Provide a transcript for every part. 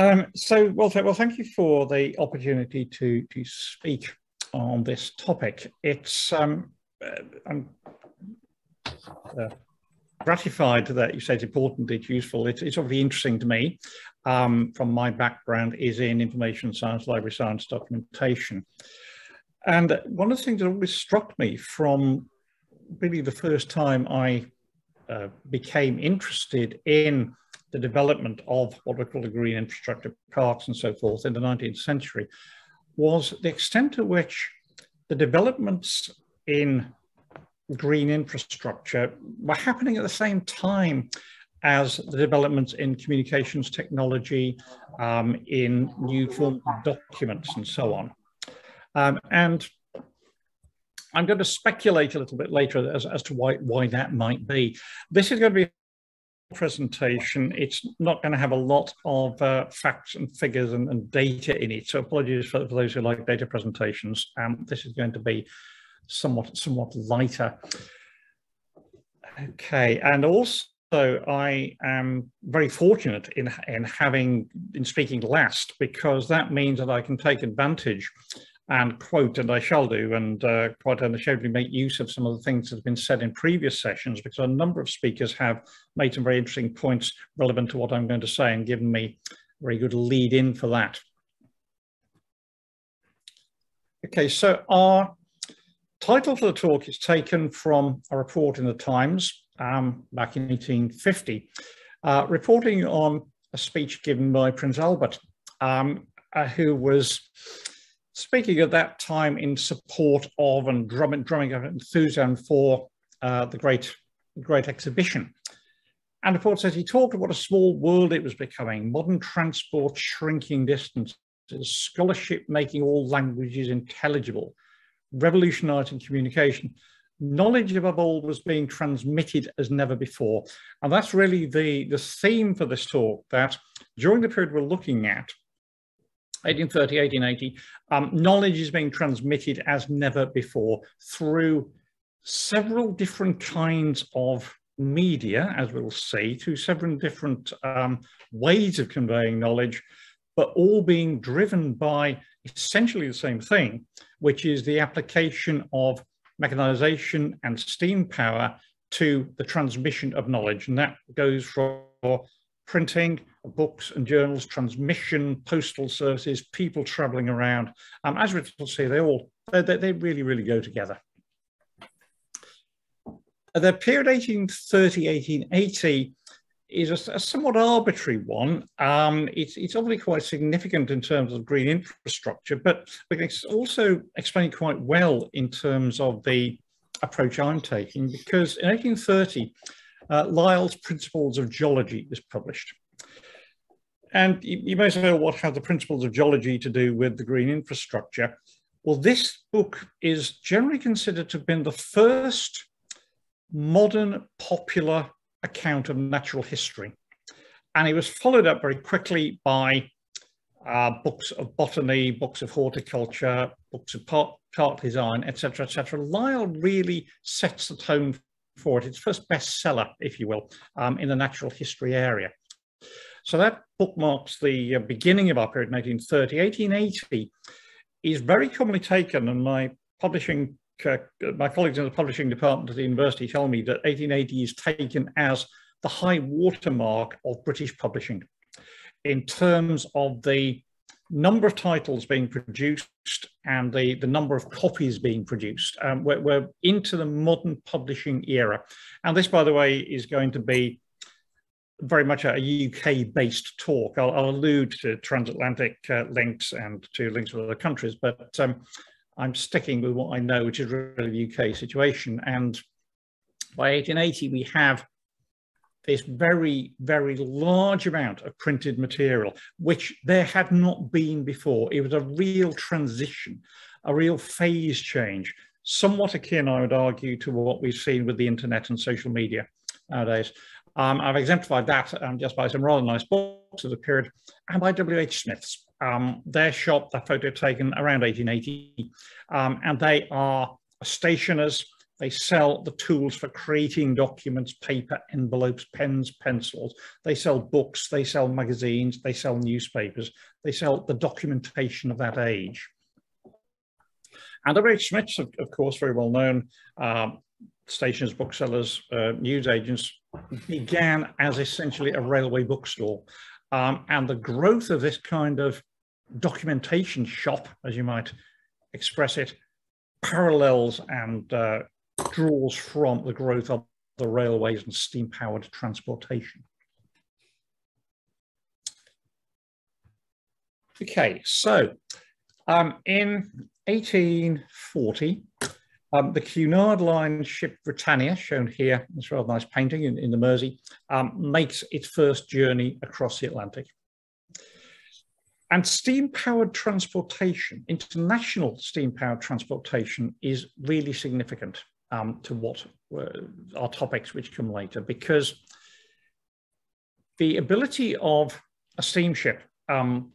Um, so, well, well, thank you for the opportunity to to speak on this topic. It's um, uh, I'm uh, gratified that you say it's important, it's useful. It's, it's obviously interesting to me. Um, from my background is in information science, library science, documentation. And one of the things that always struck me from really the first time I uh, became interested in the development of what we call the green infrastructure parks and so forth in the 19th century was the extent to which the developments in green infrastructure were happening at the same time as the developments in communications technology, um, in new forms of documents and so on. Um, and I'm going to speculate a little bit later as, as to why, why that might be. This is going to be presentation. It's not going to have a lot of uh, facts and figures and, and, data in it. So apologies for, for, those who like data presentations. Um, this is going to be somewhat, somewhat lighter. Okay, and also I am very fortunate in, in having, in speaking last, because that means that I can take advantage and quote, and I shall do, and uh, quite unashamedly make use of some of the things that have been said in previous sessions, because a number of speakers have made some very interesting points relevant to what I'm going to say and given me a very good lead in for that. Okay, so our title for the talk is taken from a report in the Times um, back in 1850, uh, reporting on a speech given by Prince Albert, um, uh, who was speaking at that time in support of and drumming, drumming up enthusiasm for uh, the great, great exhibition. And the says he talked of what a small world it was becoming, modern transport shrinking distances, scholarship making all languages intelligible, revolutionizing communication. Knowledge above all was being transmitted as never before. And that's really the, the theme for this talk, that during the period we're looking at, 1830, 1880, um, knowledge is being transmitted as never before through several different kinds of media, as we'll see, through several different um, ways of conveying knowledge, but all being driven by essentially the same thing, which is the application of mechanization and steam power to the transmission of knowledge. And that goes for printing, books and journals, transmission, postal services, people traveling around. Um, as Richard will say, they all, they, they really, really go together. The period 1830-1880 is a, a, somewhat arbitrary one. Um, it's, it's obviously quite significant in terms of green infrastructure, but we can also explain quite well in terms of the approach I'm taking, because in 1830, uh, Lyell's Principles of Geology was published. And you, you may say, well, what have the Principles of Geology to do with the green infrastructure? Well, this book is generally considered to have been the first modern popular account of natural history. And it was followed up very quickly by uh, books of botany, books of horticulture, books of park design, etc., etc. Lyell really sets the tone for it. It's first bestseller, if you will, um, in the natural history area. So that book marks the uh, beginning of our period, 1830, 1880 is very commonly taken, and my publishing, uh, my colleagues in the publishing department at the university tell me that 1880 is taken as the high watermark of British publishing in terms of the number of titles being produced and the, the number of copies being produced. Um, we're, we're, into the modern publishing era. And this, by the way, is going to be very much a UK-based talk. I'll, I'll, allude to transatlantic uh, links and to links with other countries, but um, I'm sticking with what I know, which is really the UK situation. And by 1880, we have this very, very large amount of printed material, which there had not been before. It was a real transition, a real phase change, somewhat akin, I would argue, to what we've seen with the internet and social media nowadays. Um, I've exemplified that um, just by some rather nice books of the period and by W.H. Smith's. Um, their shop, that photo taken around 1880, um, and they are stationers They sell the tools for creating documents, paper, envelopes, pens, pencils. They sell books, they sell magazines, they sell newspapers. They sell the documentation of that age. And the H. Smiths, of, of, course, very well known, um, stationers, booksellers, uh, news agents, began as essentially a railway bookstore. Um, and the growth of this kind of documentation shop, as you might express it, parallels and uh, draws from the growth of the railways and steam-powered transportation. Okay, so um, in 1840, um, the Cunard Line ship Britannia, shown here, this rather nice painting in, in the Mersey, um, makes its first journey across the Atlantic. And steam-powered transportation, international steam-powered transportation is really significant um, to what uh, are topics which come later, because the ability of a steamship, um,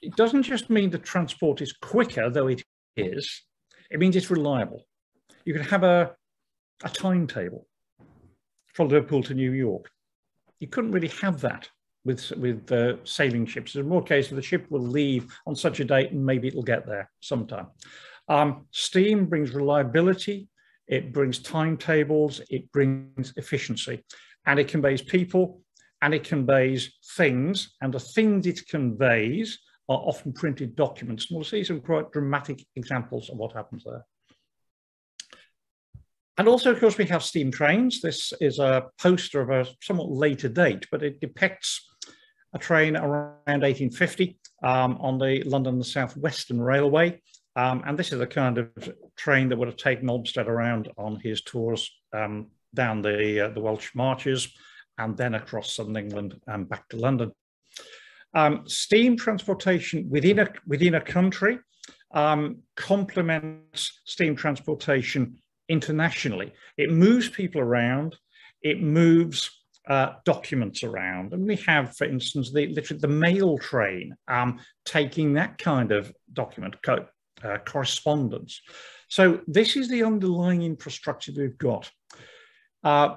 it doesn't just mean the transport is quicker, though it is, it means it's reliable. You can have a, a timetable from Liverpool to New York. You couldn't really have that with, with uh, sailing ships. There's more case of the ship will leave on such a date and maybe it'll get there sometime. Um, steam brings reliability, it brings timetables, it brings efficiency, and it conveys people and it conveys things, and the things it conveys are often printed documents. And we'll see some quite dramatic examples of what happens there. And also, of course, we have steam trains. This is a poster of a somewhat later date, but it depicts a train around 1850 um, on the London South Western Railway. Um, and this is the kind of train that would have taken Olmsted around on his tours um, down the, uh, the Welsh marches and then across southern England and back to London. Um, steam transportation within a, within a country um, complements steam transportation internationally. It moves people around, it moves uh, documents around. And we have, for instance, the literally the mail train um, taking that kind of document co uh, correspondence. So this is the underlying infrastructure that we've got. Uh,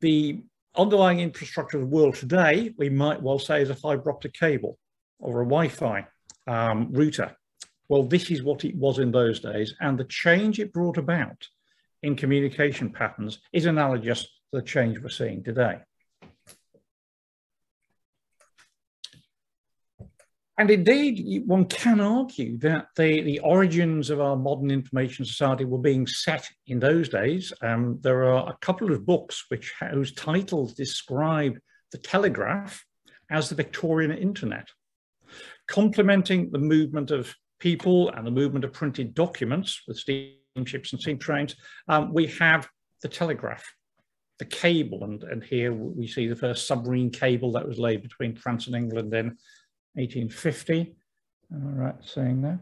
the underlying infrastructure of the world today, we might well say is a fiber optic cable or a Wi-Fi um, router. Well, this is what it was in those days. And the change it brought about in communication patterns is analogous to the change we're seeing today. And indeed, one can argue that the, the origins of our modern information society were being set in those days. Um, there are a couple of books which whose titles describe the telegraph as the Victorian internet, complementing the movement of people and the movement of printed documents with steamships and steam trains. Um, we have the telegraph, the cable, and, and here we see the first submarine cable that was laid between France and England in 1850. Am I right saying that?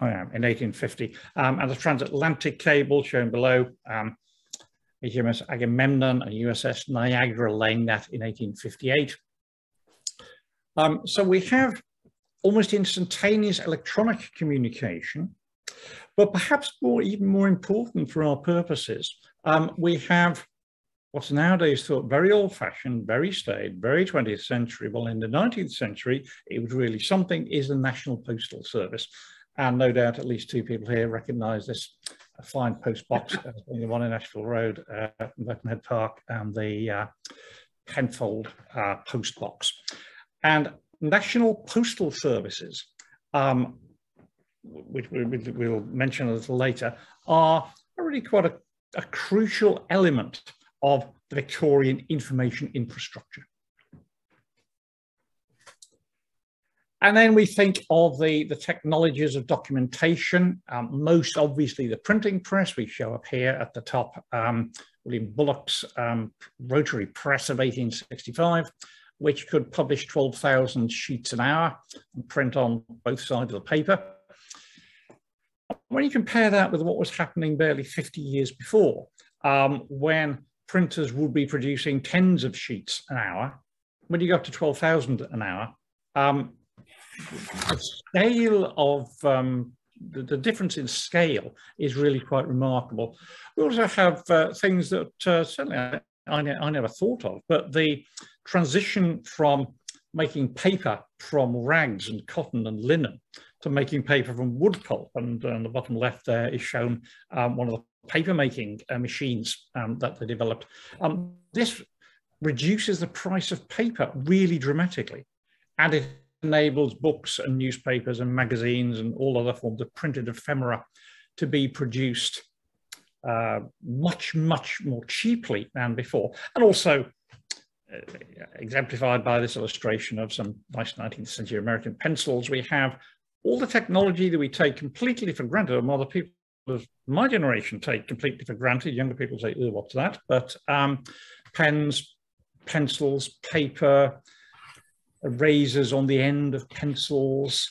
I am, in 1850. Um, and the transatlantic cable shown below, um, HMS Agamemnon and USS Niagara laying that in 1858. Um, so we have almost instantaneous electronic communication, but perhaps more, even more important for our purposes, um, we have what's nowadays thought very old fashioned, very staid, very 20th century. Well, in the 19th century, it was really something is the National Postal Service. And no doubt at least two people here recognize this fine post box, uh, the one in Ashfield Road, uh, Birkenhead Park, and the uh, Penfold uh, post box. And National Postal Services, um, which we, will mention a little later, are really quite a, a crucial element of the Victorian information infrastructure. And then we think of the, the technologies of documentation, um, most obviously the printing press, we show up here at the top, um, William Bullock's um, rotary press of 1865, which could publish 12,000 sheets an hour and print on both sides of the paper. When you compare that with what was happening barely 50 years before, um, when printers would be producing tens of sheets an hour. When you go up to 12,000 an hour, um, the scale of um, the, the, difference in scale is really quite remarkable. We also have uh, things that uh, certainly I, I, I, never thought of, but the transition from making paper from rags and cotton and linen to making paper from wood pulp. And on the bottom left there is shown um, one of the paper making uh, machines um, that they developed. Um, this reduces the price of paper really dramatically. And it enables books and newspapers and magazines and all other forms of printed ephemera to be produced uh, much, much more cheaply than before. And also uh, exemplified by this illustration of some nice 19th century American pencils, we have all the technology that we take completely for granted, or other people of my generation take completely for granted. Younger people say, oh, what's that? But um, pens, pencils, paper, erasers on the end of pencils,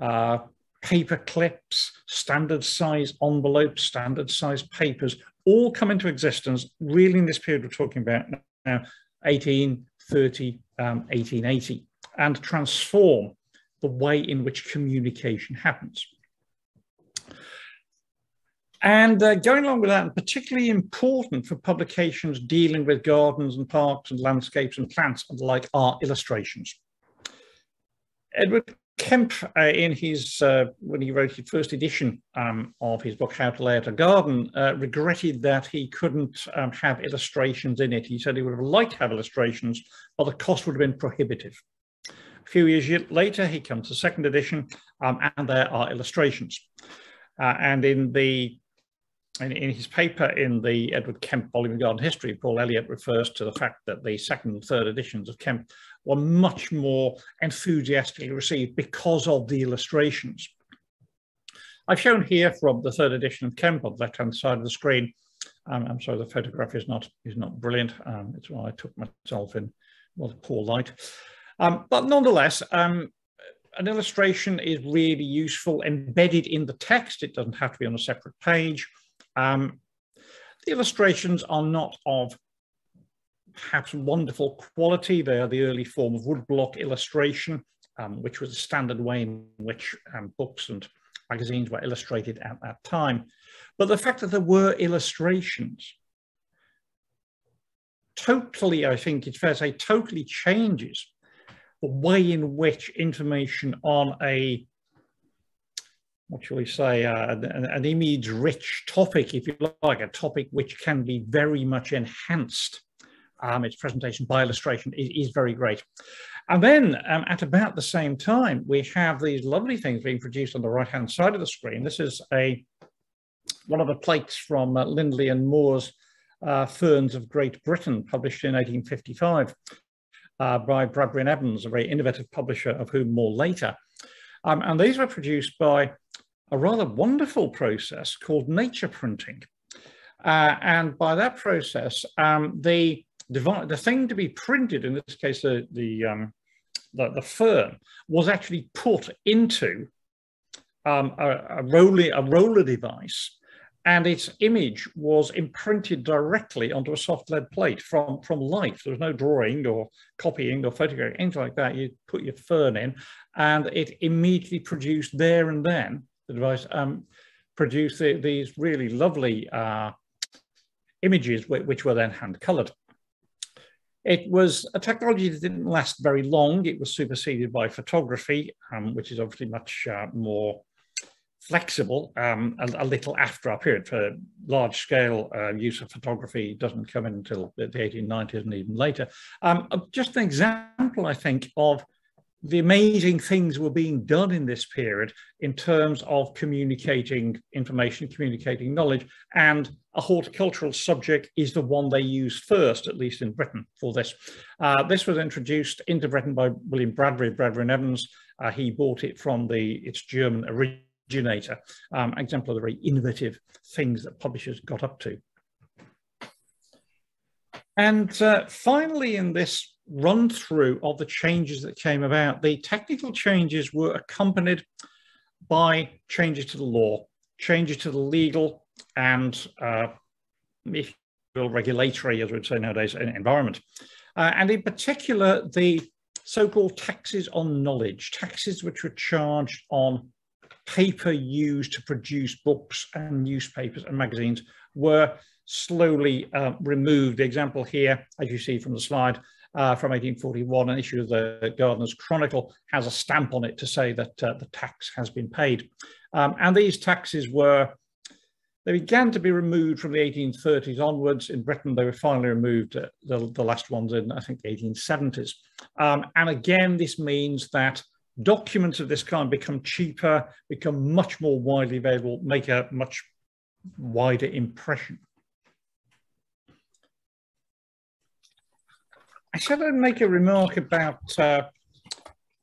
uh, paper clips, standard size envelopes, standard size papers, all come into existence really in this period we're talking about now, 1830, um, 1880, and transform the way in which communication happens. And uh, going along with that, and particularly important for publications dealing with gardens and parks and landscapes and plants and the like are illustrations. Edward Kemp, uh, in his, uh, when he wrote his first edition um, of his book, How to Lay Out a Garden, uh, regretted that he couldn't um, have illustrations in it. He said he would have liked to have illustrations, but the cost would have been prohibitive. A few years later, he comes to second edition, um, and there are illustrations. Uh, and in the in, in, his paper in the Edward Kemp volume of Garden History, Paul Elliott refers to the fact that the second and third editions of Kemp were much more enthusiastically received because of the illustrations. I've shown here from the third edition of Kemp on the left-hand side of the screen. Um, I'm sorry, the photograph is not is not brilliant. Um, it's why I took myself in rather poor light. Um, but nonetheless, um, an illustration is really useful embedded in the text. It doesn't have to be on a separate page. Um, the illustrations are not of perhaps wonderful quality. They are the early form of woodblock illustration, um, which was the standard way in which um, books and magazines were illustrated at that time. But the fact that there were illustrations totally, I think it's fair to say, totally changes the way in which information on a what shall we say, uh, an, an image-rich topic, if you like, a topic which can be very much enhanced. Um, its presentation by illustration is, is very great. And then um, at about the same time, we have these lovely things being produced on the right-hand side of the screen. This is a one of the plates from uh, Lindley and Moore's uh, Ferns of Great Britain, published in 1855 uh, by Bradbury and Evans, a very innovative publisher of whom more later. Um, and these were produced by a rather wonderful process called nature printing. Uh, and by that process, um, the, the thing to be printed, in this case, the, the, um, the, the fern, was actually put into um, a, a, roller, a roller device and its image was imprinted directly onto a soft lead plate from, from life. There was no drawing or copying or photographing, anything like that. You put your fern in and it immediately produced there and then the device um, produced the, these really lovely uh, images which were then hand colored. It was a technology that didn't last very long. It was superseded by photography, um, which is obviously much uh, more flexible um, a, a, little after our period. For large scale uh, use of photography doesn't come in until the, the 1890s and even later. Um, just an example, I think, of the amazing things were being done in this period in terms of communicating information, communicating knowledge, and a horticultural subject is the one they used first, at least in Britain, for this. Uh, this was introduced into Britain by William Bradbury, Bradbury and Evans. Uh, he bought it from the its German originator, um, example of the very innovative things that publishers got up to. And uh, finally, in this run through of the changes that came about. The technical changes were accompanied by changes to the law, changes to the legal and uh, if will, regulatory, as we'd say nowadays, environment. Uh, and in particular, the so-called taxes on knowledge, taxes which were charged on paper used to produce books and newspapers and magazines were slowly uh, removed. The example here, as you see from the slide, uh, from 1841, an issue of the Gardener's Chronicle has a stamp on it to say that uh, the tax has been paid. Um, and these taxes were, they began to be removed from the 1830s onwards. In Britain, they were finally removed, uh, the, the last ones in, I think, the 1870s. Um, and again, this means that documents of this kind become cheaper, become much more widely available, make a much wider impression. I said I'd make a remark about uh,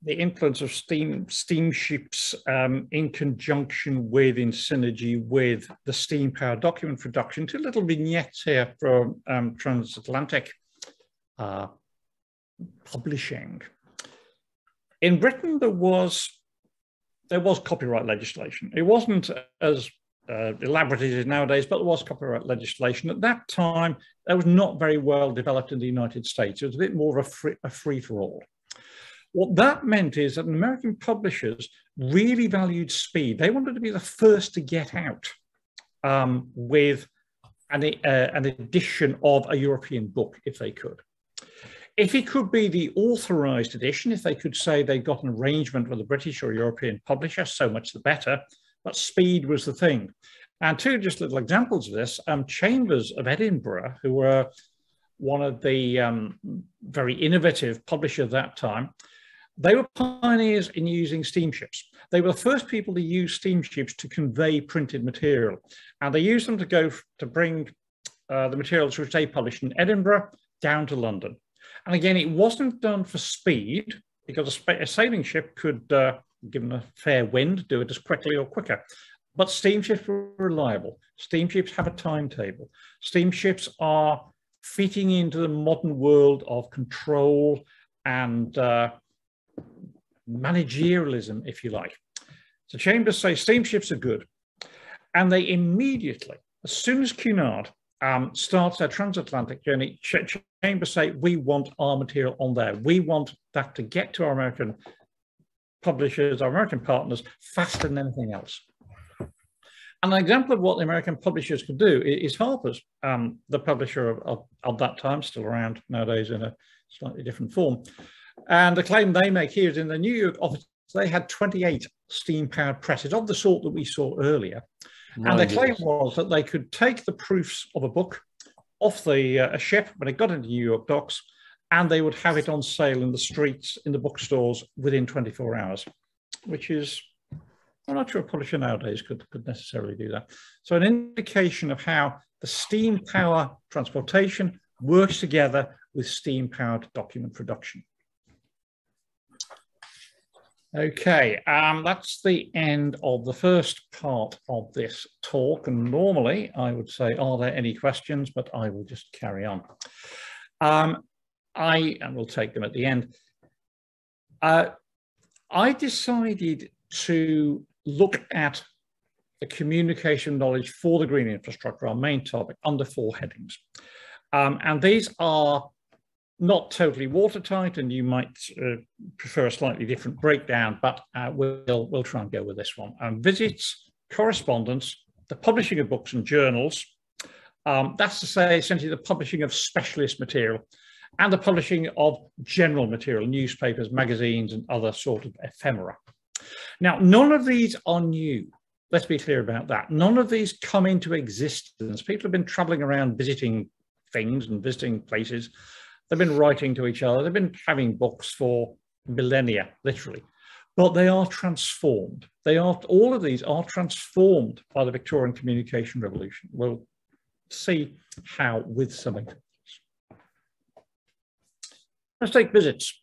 the influence of steam steamships um, in conjunction with, in synergy with the steam power document production. Two little vignettes here from um, transatlantic uh, publishing. In Britain, there was there was copyright legislation. It wasn't as uh, elaborate it is nowadays, but there was copyright legislation. At that time, that was not very well developed in the United States. It was a bit more of a free, a free for all. What that meant is that American publishers really valued speed. They wanted to be the first to get out um, with an, uh, an edition of a European book, if they could. If it could be the authorized edition, if they could say they got an arrangement with a British or European publisher, so much the better but speed was the thing. And two just little examples of this, um, Chambers of Edinburgh, who were one of the um, very innovative publishers at that time, they were pioneers in using steamships. They were the first people to use steamships to convey printed material. And they used them to go to bring uh, the materials which they published in Edinburgh down to London. And again, it wasn't done for speed because a, a sailing ship could uh, given a fair wind, do it as quickly or quicker. But steamships are reliable. Steamships have a timetable. Steamships are fitting into the modern world of control and uh, managerialism, if you like. So Chambers say steamships are good. And they immediately, as soon as Cunard um, starts their transatlantic journey, Ch Chambers say, we want our material on there. We want that to get to our American publishers, our American partners, faster than anything else. And an example of what the American publishers could do is Harper's, um, the publisher of, of, of, that time, still around nowadays in a slightly different form. And the claim they make here is in the New York office, they had 28 steam-powered presses of the sort that we saw earlier. and the claim was that they could take the proofs of a book off the uh, a ship when it got into New York docks and they would have it on sale in the streets, in the bookstores within 24 hours, which is, I'm not sure a publisher nowadays could, could necessarily do that. So an indication of how the steam power transportation works together with steam powered document production. Okay, um, that's the end of the first part of this talk. And normally I would say, are there any questions? But I will just carry on. Um, I, and we'll take them at the end, uh, I decided to look at the communication knowledge for the green infrastructure, our main topic, under four headings. Um, and these are not totally watertight, and you might uh, prefer a slightly different breakdown, but uh, we'll, we'll try and go with this one. Um, visits, correspondence, the publishing of books and journals, um, that's to say essentially the publishing of specialist material and the publishing of general material, newspapers, magazines, and other sort of ephemera. Now, none of these are new. Let's be clear about that. None of these come into existence. People have been traveling around visiting things and visiting places. They've been writing to each other. They've been having books for millennia, literally. But they are transformed. They are all of these are transformed by the Victorian communication revolution. We'll see how with some examples. Let's take visits.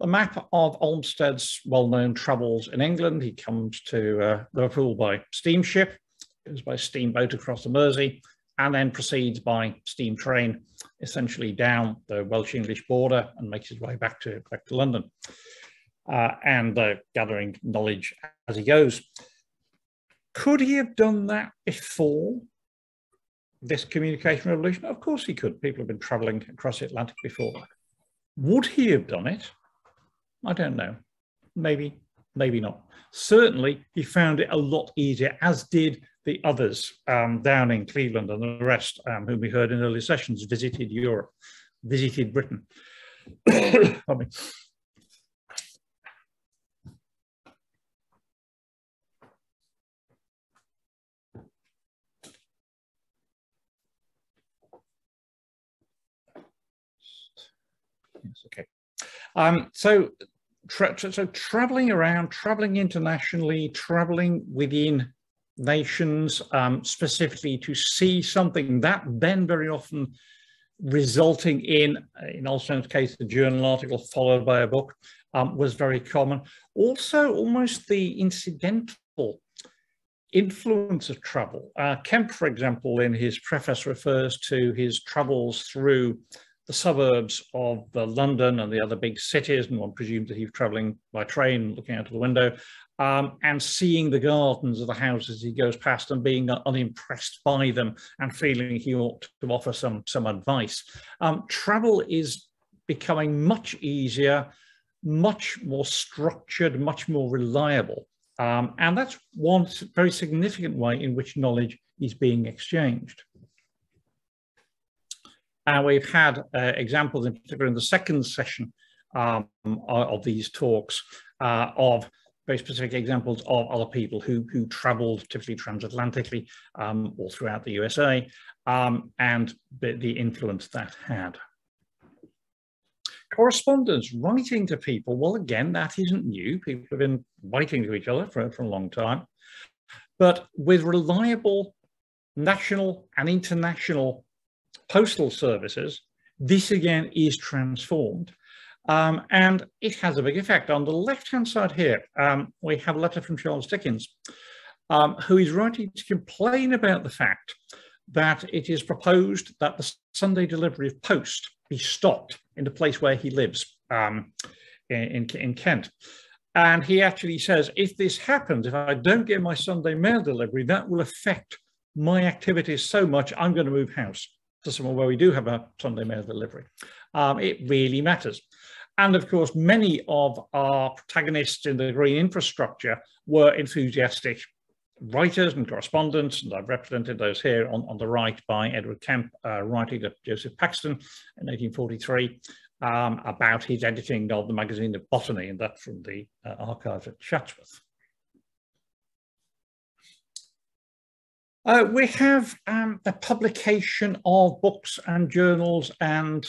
The map of Olmsted's well-known travels in England. He comes to uh, Liverpool by steamship, goes by steamboat across the Mersey, and then proceeds by steam train, essentially down the Welsh-English border and makes his way back to, back to London, uh, and uh, gathering knowledge as he goes. Could he have done that before this communication revolution? Of course he could. People have been traveling across the Atlantic before. Would he have done it? I don't know. Maybe, Maybe not. Certainly, he found it a lot easier, as did the others um, Downing Cleveland and the rest, um, whom we heard in early sessions, visited Europe, visited Britain. Pardon me. Yes, okay. Um, so, tra so traveling around, traveling internationally, traveling within nations, um, specifically to see something that then very often resulting in, in Olmsted's case, a journal article followed by a book um, was very common. Also, almost the incidental influence of travel. Uh, Kemp, for example, in his preface refers to his travels through the suburbs of uh, London and the other big cities, and one presumes that he was traveling by train, looking out of the window, um, and seeing the gardens of the houses he goes past and being unimpressed by them and feeling he ought to offer some, some advice. Um, travel is becoming much easier, much more structured, much more reliable. Um, and that's one very significant way in which knowledge is being exchanged. And we've had uh, examples, in particular in the second session um, of these talks, uh, of very specific examples of other people who, who traveled typically transatlantically um, or throughout the USA um, and the, the influence that had. Correspondence, writing to people, well, again, that isn't new. People have been writing to each other for, for a long time. But with reliable national and international postal services, this again is transformed. Um, and it has a big effect. On the left-hand side here, um, we have a letter from Charles Dickens, um, who is writing to complain about the fact that it is proposed that the Sunday delivery of post be stopped in the place where he lives um, in, in Kent. And he actually says, if this happens, if I don't get my Sunday mail delivery, that will affect my activities so much, I'm going to move house somewhere where we do have a Sunday mail delivery. Um, it really matters. And of course, many of our protagonists in the green infrastructure were enthusiastic writers and correspondents, and I've represented those here on, on the right by Edward Kemp, uh, writing to Joseph Paxton in 1843 um, about his editing of the magazine of botany, and that's from the uh, archives at Chatsworth. Uh, we have um, the publication of books and journals and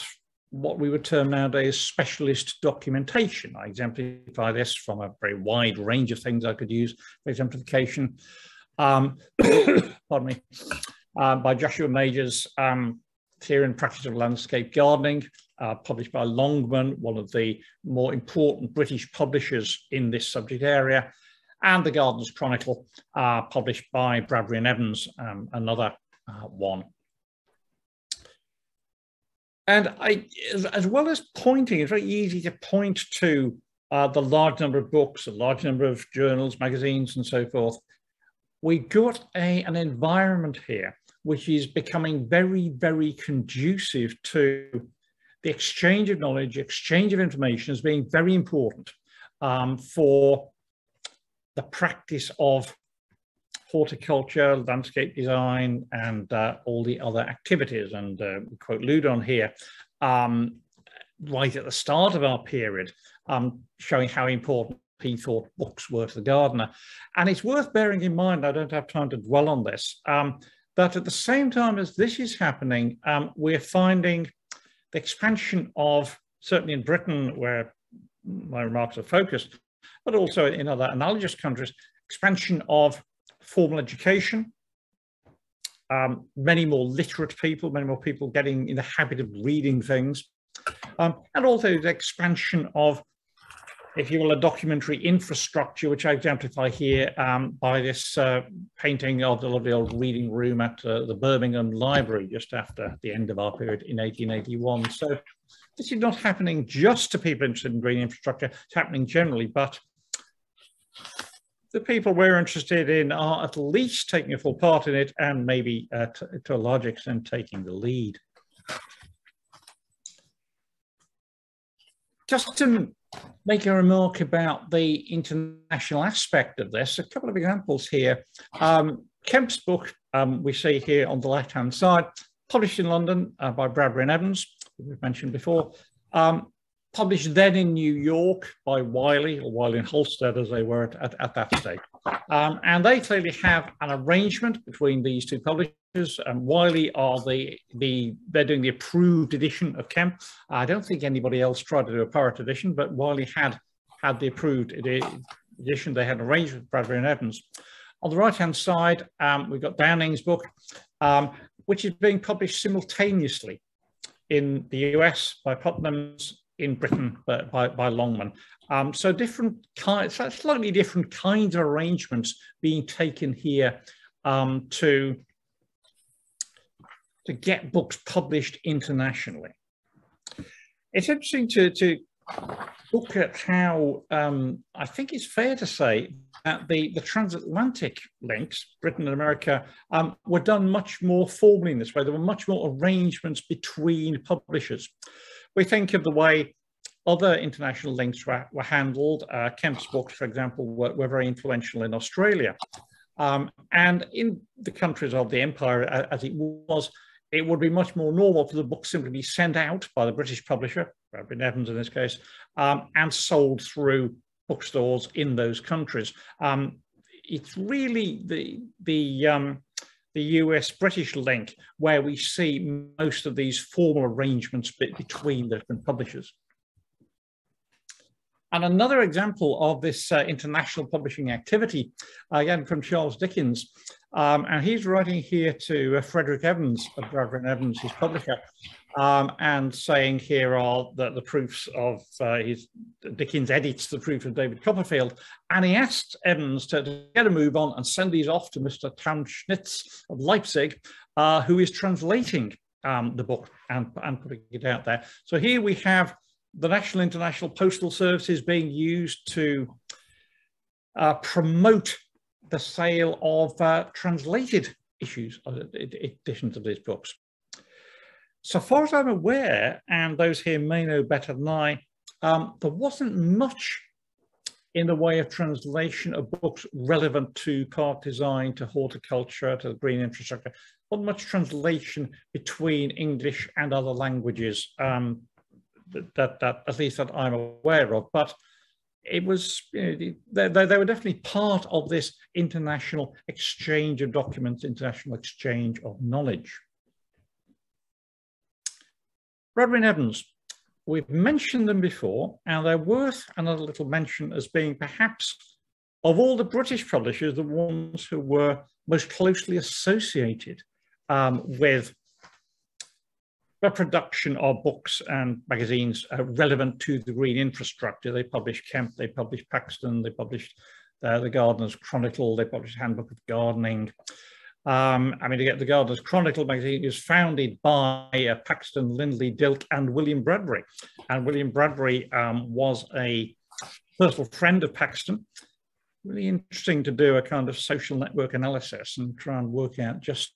what we would term nowadays specialist documentation. I exemplify this from a very wide range of things I could use for exemplification. Um, pardon me, uh, by Joshua Major's, um, Theory and Practice of Landscape Gardening, uh, published by Longman, one of the more important British publishers in this subject area, and The Gardener's Chronicle, uh, published by Bradbury and Evans, um, another uh, one. And I, as, well as pointing, it's very easy to point to uh, the large number of books, a large number of journals, magazines, and so forth. We got a, an environment here which is becoming very, very conducive to the exchange of knowledge, exchange of information as being very important um, for the practice of horticulture, landscape design, and uh, all the other activities. And uh, quote Loudon here, um, right at the start of our period, um, showing how important he thought books were to the gardener. And it's worth bearing in mind, I don't have time to dwell on this, um, that at the same time as this is happening, um, we're finding the expansion of, certainly in Britain, where my remarks are focused, but also in other analogous countries, expansion of formal education, um, many more literate people, many more people getting in the habit of reading things, um, and also the expansion of, if you will, a documentary infrastructure, which I exemplify here um, by this uh, painting of the lovely old reading room at uh, the Birmingham Library just after the end of our period in 1881. So this is not happening just to people interested in green infrastructure, it's happening generally, but the people we're interested in are at least taking a full part in it and maybe uh, to a large extent taking the lead. just to make a remark about the international aspect of this, a couple of examples here. Um, Kemp's book, um, we see here on the left-hand side, published in London uh, by Bradbury and Evans, we've mentioned before, um, published then in New York by Wiley, or Wiley and Halsted as they were at, at, at that stage. Um, and they clearly have an arrangement between these two publishers. And Wiley are the, the, they're doing the approved edition of Kemp. I don't think anybody else tried to do a pirate edition, but Wiley had had the approved edition. They had an arrangement with Bradbury and Evans. On the right-hand side, um, we've got Downing's book, um, which is being published simultaneously in the US by Putnam's, in Britain by, by, by Longman. Um, so different kinds, slightly different kinds of arrangements being taken here um, to, to get books published internationally. It's interesting to, to look at how um, I think it's fair to say that the, the transatlantic links, Britain and America, um, were done much more formally in this way. There were much more arrangements between publishers. We think of the way other international links were, were handled. Uh, Kemp's books, for example, were, were very influential in Australia. Um, and in the countries of the empire, as it was, it would be much more normal for the book simply to be sent out by the British publisher, Bradbury Evans in this case, um, and sold through bookstores in those countries. Um, it's really the the um, the US British link where we see most of these formal arrangements between the different publishers. And another example of this uh, international publishing activity, again from Charles Dickens, um, and he's writing here to uh, Frederick Evans of Bradbury Evans, his publisher, um, and saying here are the, the proofs of uh, his Dickens edits the proof of David Copperfield, and he asked Evans to, to, get a move on and send these off to Mr. Tauchnitz of Leipzig, uh, who is translating um, the book and, and putting it out there. So here we have the National International Postal Services being used to uh, promote the sale of uh, translated issues, uh, editions of these books. So far as I'm aware, and those here may know better than I, um, there wasn't much in the way of translation of books relevant to park design, to horticulture, to the green infrastructure. Not much translation between English and other languages. Um, that, that at least that I'm aware of. But it was, you know, they, they, were definitely part of this international exchange of documents, international exchange of knowledge. Bradbury Evans, we've mentioned them before, and they're worth another little mention as being perhaps of all the British publishers, the ones who were most closely associated um, with the production of books and magazines uh, relevant to the green infrastructure. They published Kemp, they published Paxton, they published uh, the Gardener's Chronicle, they published Handbook of Gardening. Um, I mean, to get the Gardener's Chronicle magazine was founded by uh, Paxton, Lindley, Dilke, and William Bradbury. And William Bradbury um, was a personal friend of Paxton. Really interesting to do a kind of social network analysis and try and work out just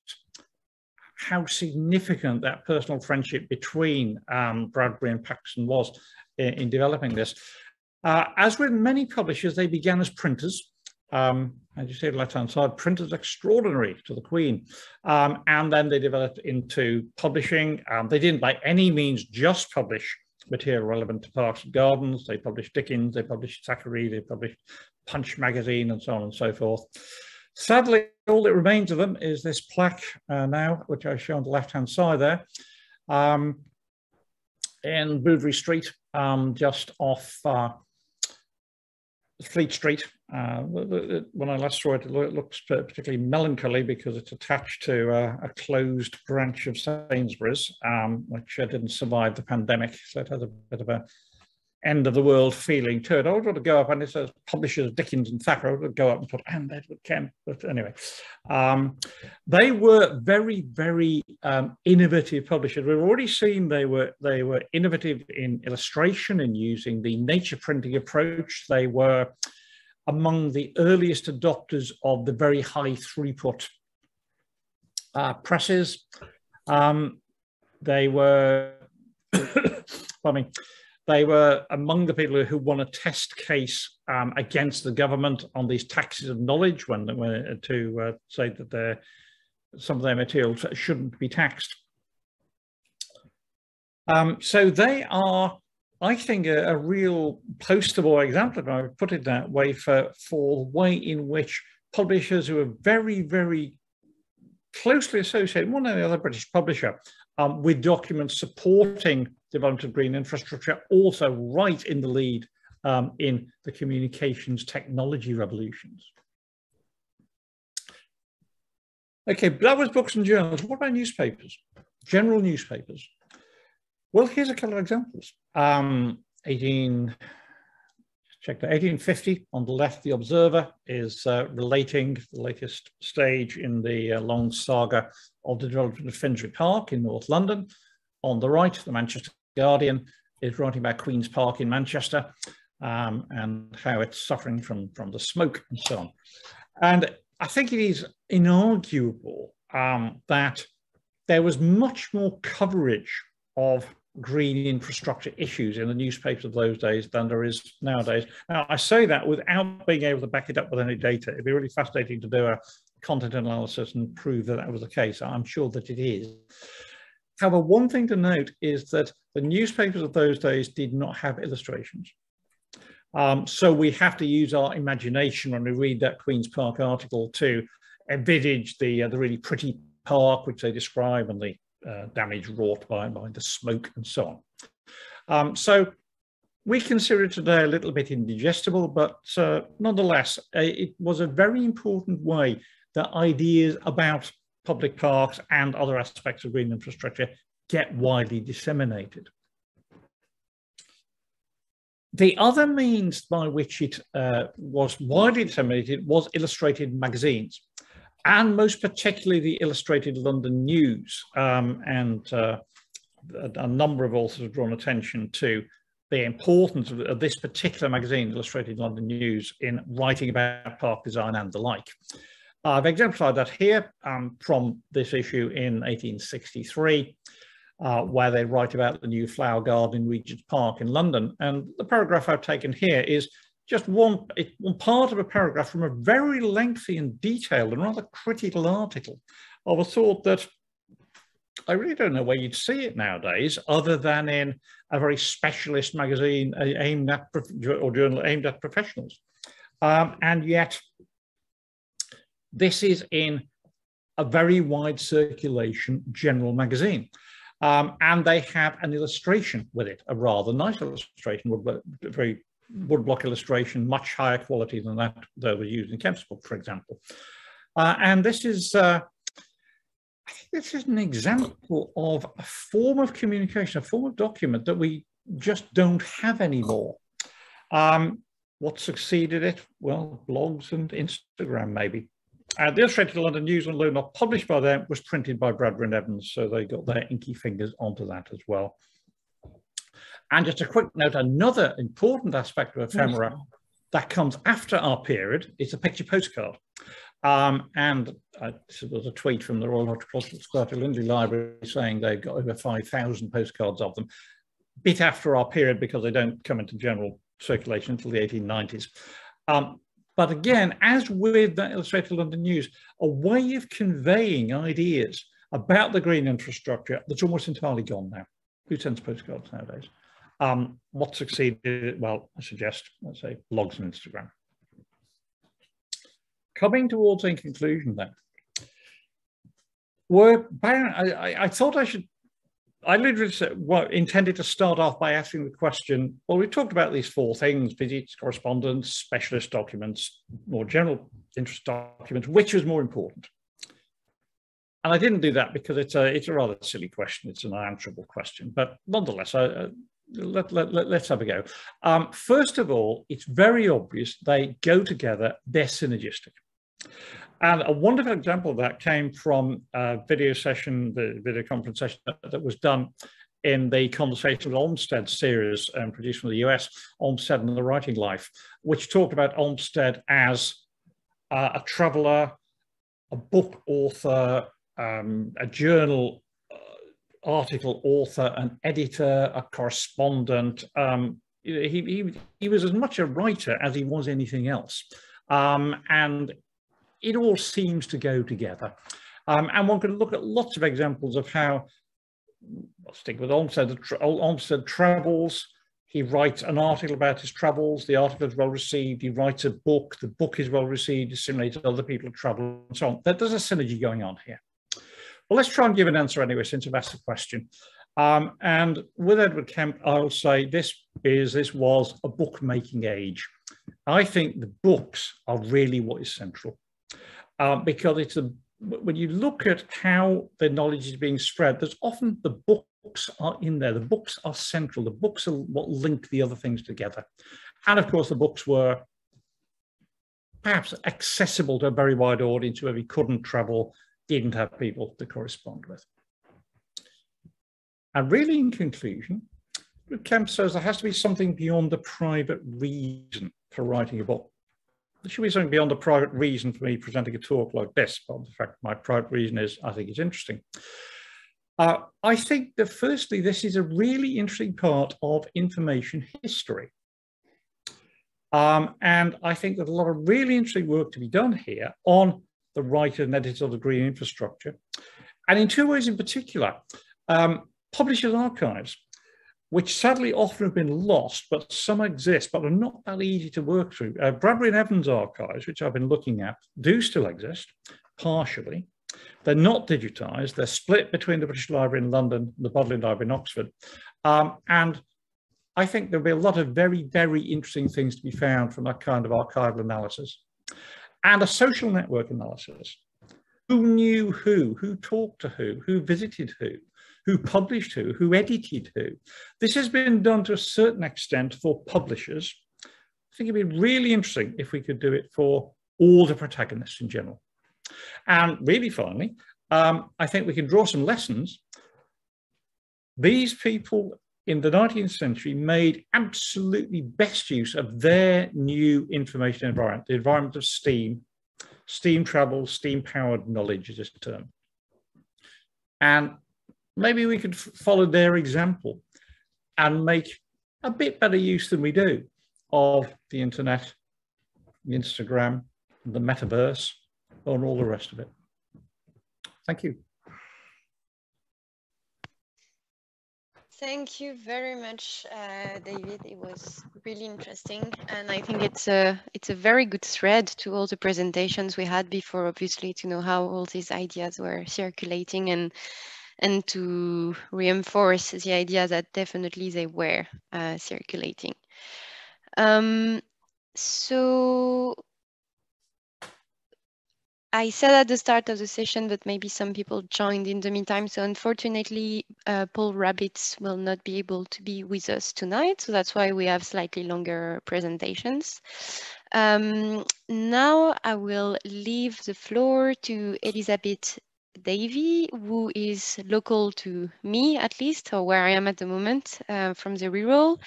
how significant that personal friendship between um, Bradbury and Paxton was in, in developing this. Uh, as with many publishers, they began as printers. Um, as you see left-hand side, printers extraordinary to the Queen. Um, and then they developed into publishing. Um, they didn't by any means just publish material relevant to parks and gardens. They published Dickens, they published Thackeray, they published Punch magazine and so on and so forth. Sadly, all that remains of them is this plaque uh, now, which I show on the left-hand side there, um, in Bouverie Street, um, just off uh, Fleet Street. Uh, when I last saw it, it looks particularly melancholy because it's attached to uh, a closed branch of Sainsbury's, um, which didn't survive the pandemic. So it has a bit of a end of the world feeling to it. I would to go up and it says publishers Dickens and Thacker. I would go up and put and Edward Kemp. But anyway, um, they were very, very um, innovative publishers. We've already seen they were they were innovative in illustration and using the nature printing approach. They were among the earliest adopters of the very high throughput uh, presses. Um, they were, I mean, They were among the people who won a test case um, against the government on these taxes of knowledge when, when to uh, say that their, some of their materials shouldn't be taxed. Um, so they are, I think, a, a, real poster boy example, if I would put it that way, for, for the way in which publishers who are very, very closely associated, one or the other British publisher, um, with documents supporting development of green infrastructure, also right in the lead um, in the communications technology revolutions. Okay, that was books and journals. What about newspapers? General newspapers. Well, here's a couple of examples. Um, 18, check that, 1850 on the left, The Observer is uh, relating the latest stage in the uh, long saga of the development of Finsbury Park in North London. On the right, the Manchester Guardian is writing about Queen's Park in Manchester um, and how it's suffering from, from the smoke and so on. And I think it is inarguable um, that there was much more coverage of green infrastructure issues in the newspapers of those days than there is nowadays. Now, I say that without being able to back it up with any data. It'd be really fascinating to do a content analysis and prove that that was the case. I'm sure that it is. However, one thing to note is that the newspapers of those days did not have illustrations. Um, so we have to use our imagination when we read that Queen's Park article to envisage the, uh, the really pretty park which they describe and the uh, damage wrought by, by the smoke and so on. Um, so we consider it today a little bit indigestible, but uh, nonetheless, uh, it was a very important way that ideas about public parks and other aspects of green infrastructure get widely disseminated. The other means by which it uh, was widely disseminated was illustrated magazines and most particularly the Illustrated London News. Um, and uh, a, a, number of authors have drawn attention to the importance of, of, this particular magazine, Illustrated London News, in writing about park design and the like. I've exemplified that here um, from this issue in 1863, uh, where they write about the new flower garden in Regent's Park in London. And the paragraph I've taken here is just one, one part of a paragraph from a very lengthy and detailed and rather critical article of a sort that I really don't know where you'd see it nowadays, other than in a very specialist magazine aimed at or journal aimed at professionals. Um, and yet, this is in a very wide circulation general magazine. Um, and they have an illustration with it, a rather nice illustration, very woodblock illustration, much higher quality than that that was used in Kemp's book, for example. Uh, and this is, uh, I think this is an example of a form of communication, a form of document that we just don't have anymore. Um, what succeeded it? Well, blogs and Instagram, maybe. Uh, the Illustrated London News, although not published by them, was printed by Bradbury and Evans, so they got their inky fingers onto that as well. And just a quick note, another important aspect of ephemera that comes after our period is a picture postcard. Um, and uh, there was a tweet from the Royal Horticultural Society Lindley Library saying they've got over 5,000 postcards of them, bit after our period because they don't come into general circulation until the 1890s. Um, but again, as with that Illustrated London News, a way of conveying ideas about the green infrastructure that's almost entirely gone now. Who sends postcards nowadays? Um, what succeeded? Well, I suggest, let's say, blogs and Instagram. Coming towards a conclusion then, we're I, I, I thought I should I literally well, intended to start off by asking the question, well, we talked about these four things, visits, correspondence, specialist documents, more general interest documents, which was more important? And I didn't do that because it's a, it's a rather silly question. It's an unanswerable question, but nonetheless, I, let, let, let, us have a go. Um, first of all, it's very obvious they go together, they're synergistic. And a wonderful example of that came from a video session, the video conference session that, was done in the Conversation with Olmsted series um, produced from the US, Olmsted and the Writing Life, which talked about Olmsted as uh, a traveler, a book author, um, a journal article author, an editor, a correspondent. Um, he, he, he was as much a writer as he was anything else. Um, and it all seems to go together. Um, and one can look at lots of examples of how, I'll stick with Olmsted, Olmsted travels, he writes an article about his travels, the article is well received, he writes a book, the book is well received, similarly to other people travel and so on. There's a synergy going on here. Well, let's try and give an answer anyway, since I've asked the question. Um, and with Edward Kemp, I'll say this is, this was a bookmaking age. I think the books are really what is central um, because it's a, when you look at how the knowledge is being spread, there's often the books are in there. The books are central. The books are what link the other things together. And of course, the books were perhaps accessible to a very wide audience who maybe couldn't travel, didn't have people to correspond with. And really, in conclusion, Kemp says there has to be something beyond the private reason for writing a book. There should be something beyond the private reason for me presenting a talk like this, but the fact my private reason is I think it's interesting. Uh, I think that firstly, this is a really interesting part of information history. Um, and I think there's a lot of really interesting work to be done here on the writer and editor of the green infrastructure. And in two ways in particular, um, publishers' archives, which sadly often have been lost, but some exist, but are not that easy to work through. Uh, Bradbury and Evans archives, which I've been looking at, do still exist, partially. They're not digitised. They're split between the British Library in London and the Bodleian Library in Oxford. Um, and I think there'll be a lot of very, very interesting things to be found from that kind of archival analysis. And a social network analysis. Who knew who? Who talked to who? Who visited who? Who published who? Who edited who? This has been done to a certain extent for publishers. I think it'd be really interesting if we could do it for all the protagonists in general. And really finally, um, I think we can draw some lessons. These people in the 19th century made absolutely best use of their new information environment, the environment of steam, steam travel, steam powered knowledge is this term. And maybe we could follow their example and make a bit better use than we do of the internet, Instagram, the metaverse, and all the rest of it. Thank you. Thank you very much, uh, David. It was really interesting, and I think it's a it's a very good thread to all the presentations we had before. Obviously, to know how all these ideas were circulating and and to reinforce the idea that definitely they were uh, circulating. Um, so I said at the start of the session, that maybe some people joined in the meantime. So unfortunately, uh, Paul Rabbitts will not be able to be with us tonight. So that's why we have slightly longer presentations. Um, now I will leave the floor to Elizabeth Davy, who is local to me at least, or where I am at the moment uh, from the Wirral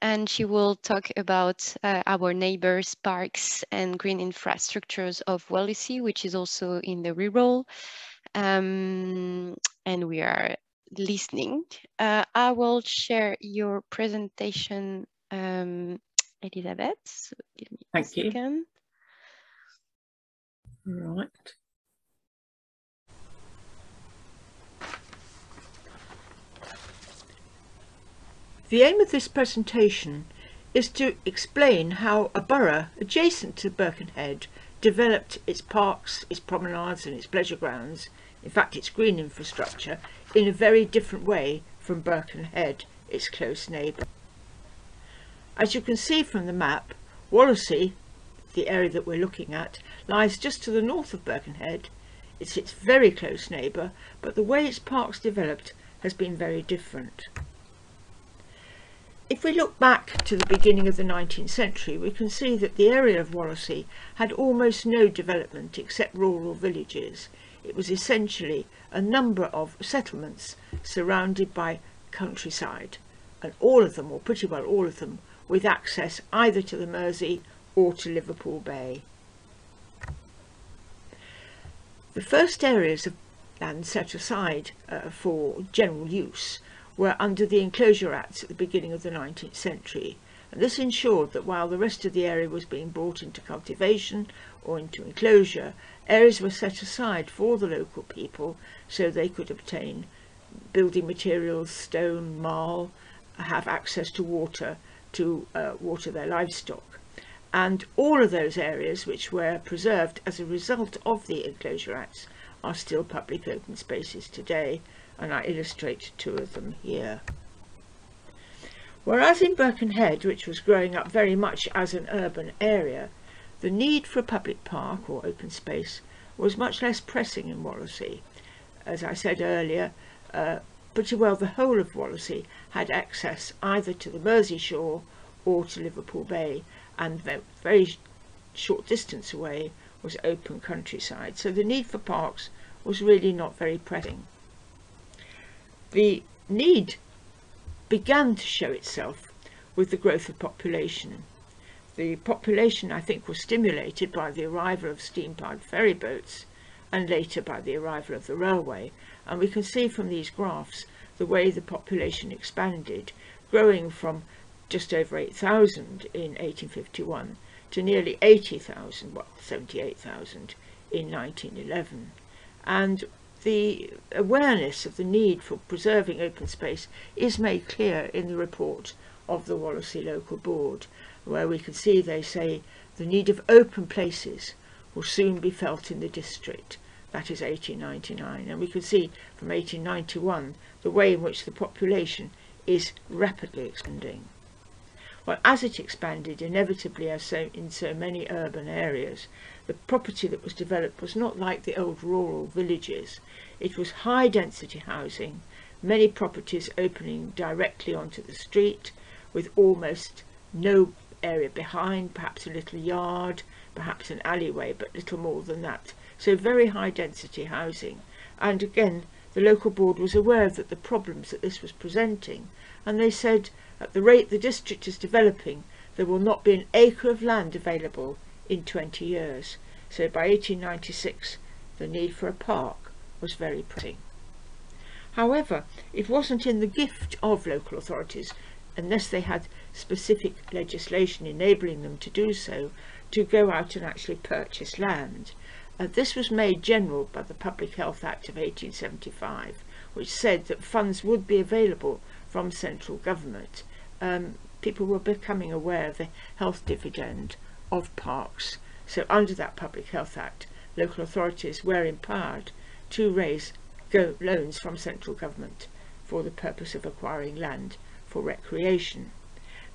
and she will talk about uh, our neighbors, parks and green infrastructures of Wallasey, which is also in the Wirral. Um, and we are listening. Uh, I will share your presentation, um, Elizabeth. So give me Thank a second. you. Right. The aim of this presentation is to explain how a borough adjacent to Birkenhead developed its parks, its promenades and its pleasure grounds, in fact its green infrastructure, in a very different way from Birkenhead, its close neighbour. As you can see from the map, Wallasey, the area that we're looking at, lies just to the north of Birkenhead. It's its very close neighbour, but the way its parks developed has been very different. If we look back to the beginning of the 19th century, we can see that the area of Wallasey had almost no development except rural villages. It was essentially a number of settlements surrounded by countryside, and all of them, or pretty well all of them, with access either to the Mersey or to Liverpool Bay. The first areas of land set aside uh, for general use were under the Enclosure Acts at the beginning of the 19th century. And this ensured that while the rest of the area was being brought into cultivation or into enclosure, areas were set aside for the local people so they could obtain building materials, stone, marl, have access to water to uh, water their livestock. And all of those areas which were preserved as a result of the Enclosure Acts are still public open spaces today, and I illustrate two of them here. Whereas in Birkenhead, which was growing up very much as an urban area, the need for a public park or open space was much less pressing in Wallasey. As I said earlier, uh, pretty well the whole of Wallasey had access either to the Mersey shore or to Liverpool Bay, and very short distance away was open countryside. So the need for parks was really not very pressing. The need began to show itself with the growth of population. The population, I think, was stimulated by the arrival of steam-powered ferry boats and later by the arrival of the railway. And we can see from these graphs the way the population expanded, growing from just over 8,000 in 1851 to nearly 80,000, well, 78,000 in 1911. And the awareness of the need for preserving open space is made clear in the report of the Wallasey Local Board, where we can see they say the need of open places will soon be felt in the district. That is 1899. And we can see from 1891 the way in which the population is rapidly expanding. Well, as it expanded inevitably as so in so many urban areas, the property that was developed was not like the old rural villages. It was high density housing, many properties opening directly onto the street with almost no area behind, perhaps a little yard, perhaps an alleyway, but little more than that. So very high density housing. And again, the local board was aware that the problems that this was presenting, and they said, at the rate the district is developing, there will not be an acre of land available in 20 years. So by 1896, the need for a park was very pressing. However, it wasn't in the gift of local authorities, unless they had specific legislation enabling them to do so, to go out and actually purchase land. Uh, this was made general by the Public Health Act of 1875, which said that funds would be available from central government. Um, people were becoming aware of the health dividend of parks so under that Public Health Act, local authorities were empowered to raise loans from central government for the purpose of acquiring land for recreation.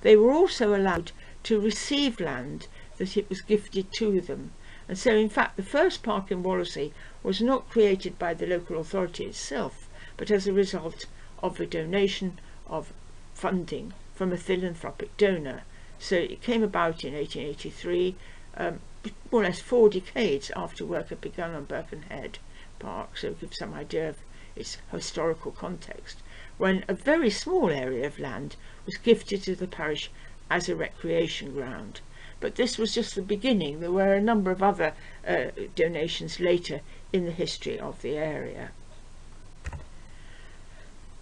They were also allowed to receive land that it was gifted to them. And so in fact the first park in Wallasey was not created by the local authority itself, but as a result of a donation of funding from a philanthropic donor. So it came about in 1883 um, more or less four decades after work had begun on Birkenhead Park, so it gives some idea of its historical context, when a very small area of land was gifted to the parish as a recreation ground. But this was just the beginning. There were a number of other uh, donations later in the history of the area.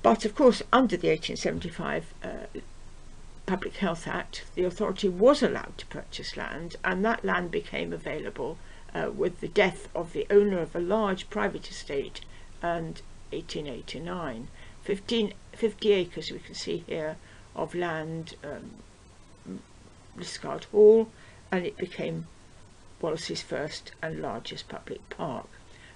But of course, under the 1875 uh, Public Health Act, the authority was allowed to purchase land, and that land became available uh, with the death of the owner of a large private estate and 1889. 15, 50 acres we can see here of land, um, Liscard Hall, and it became Wallasey's first and largest public park.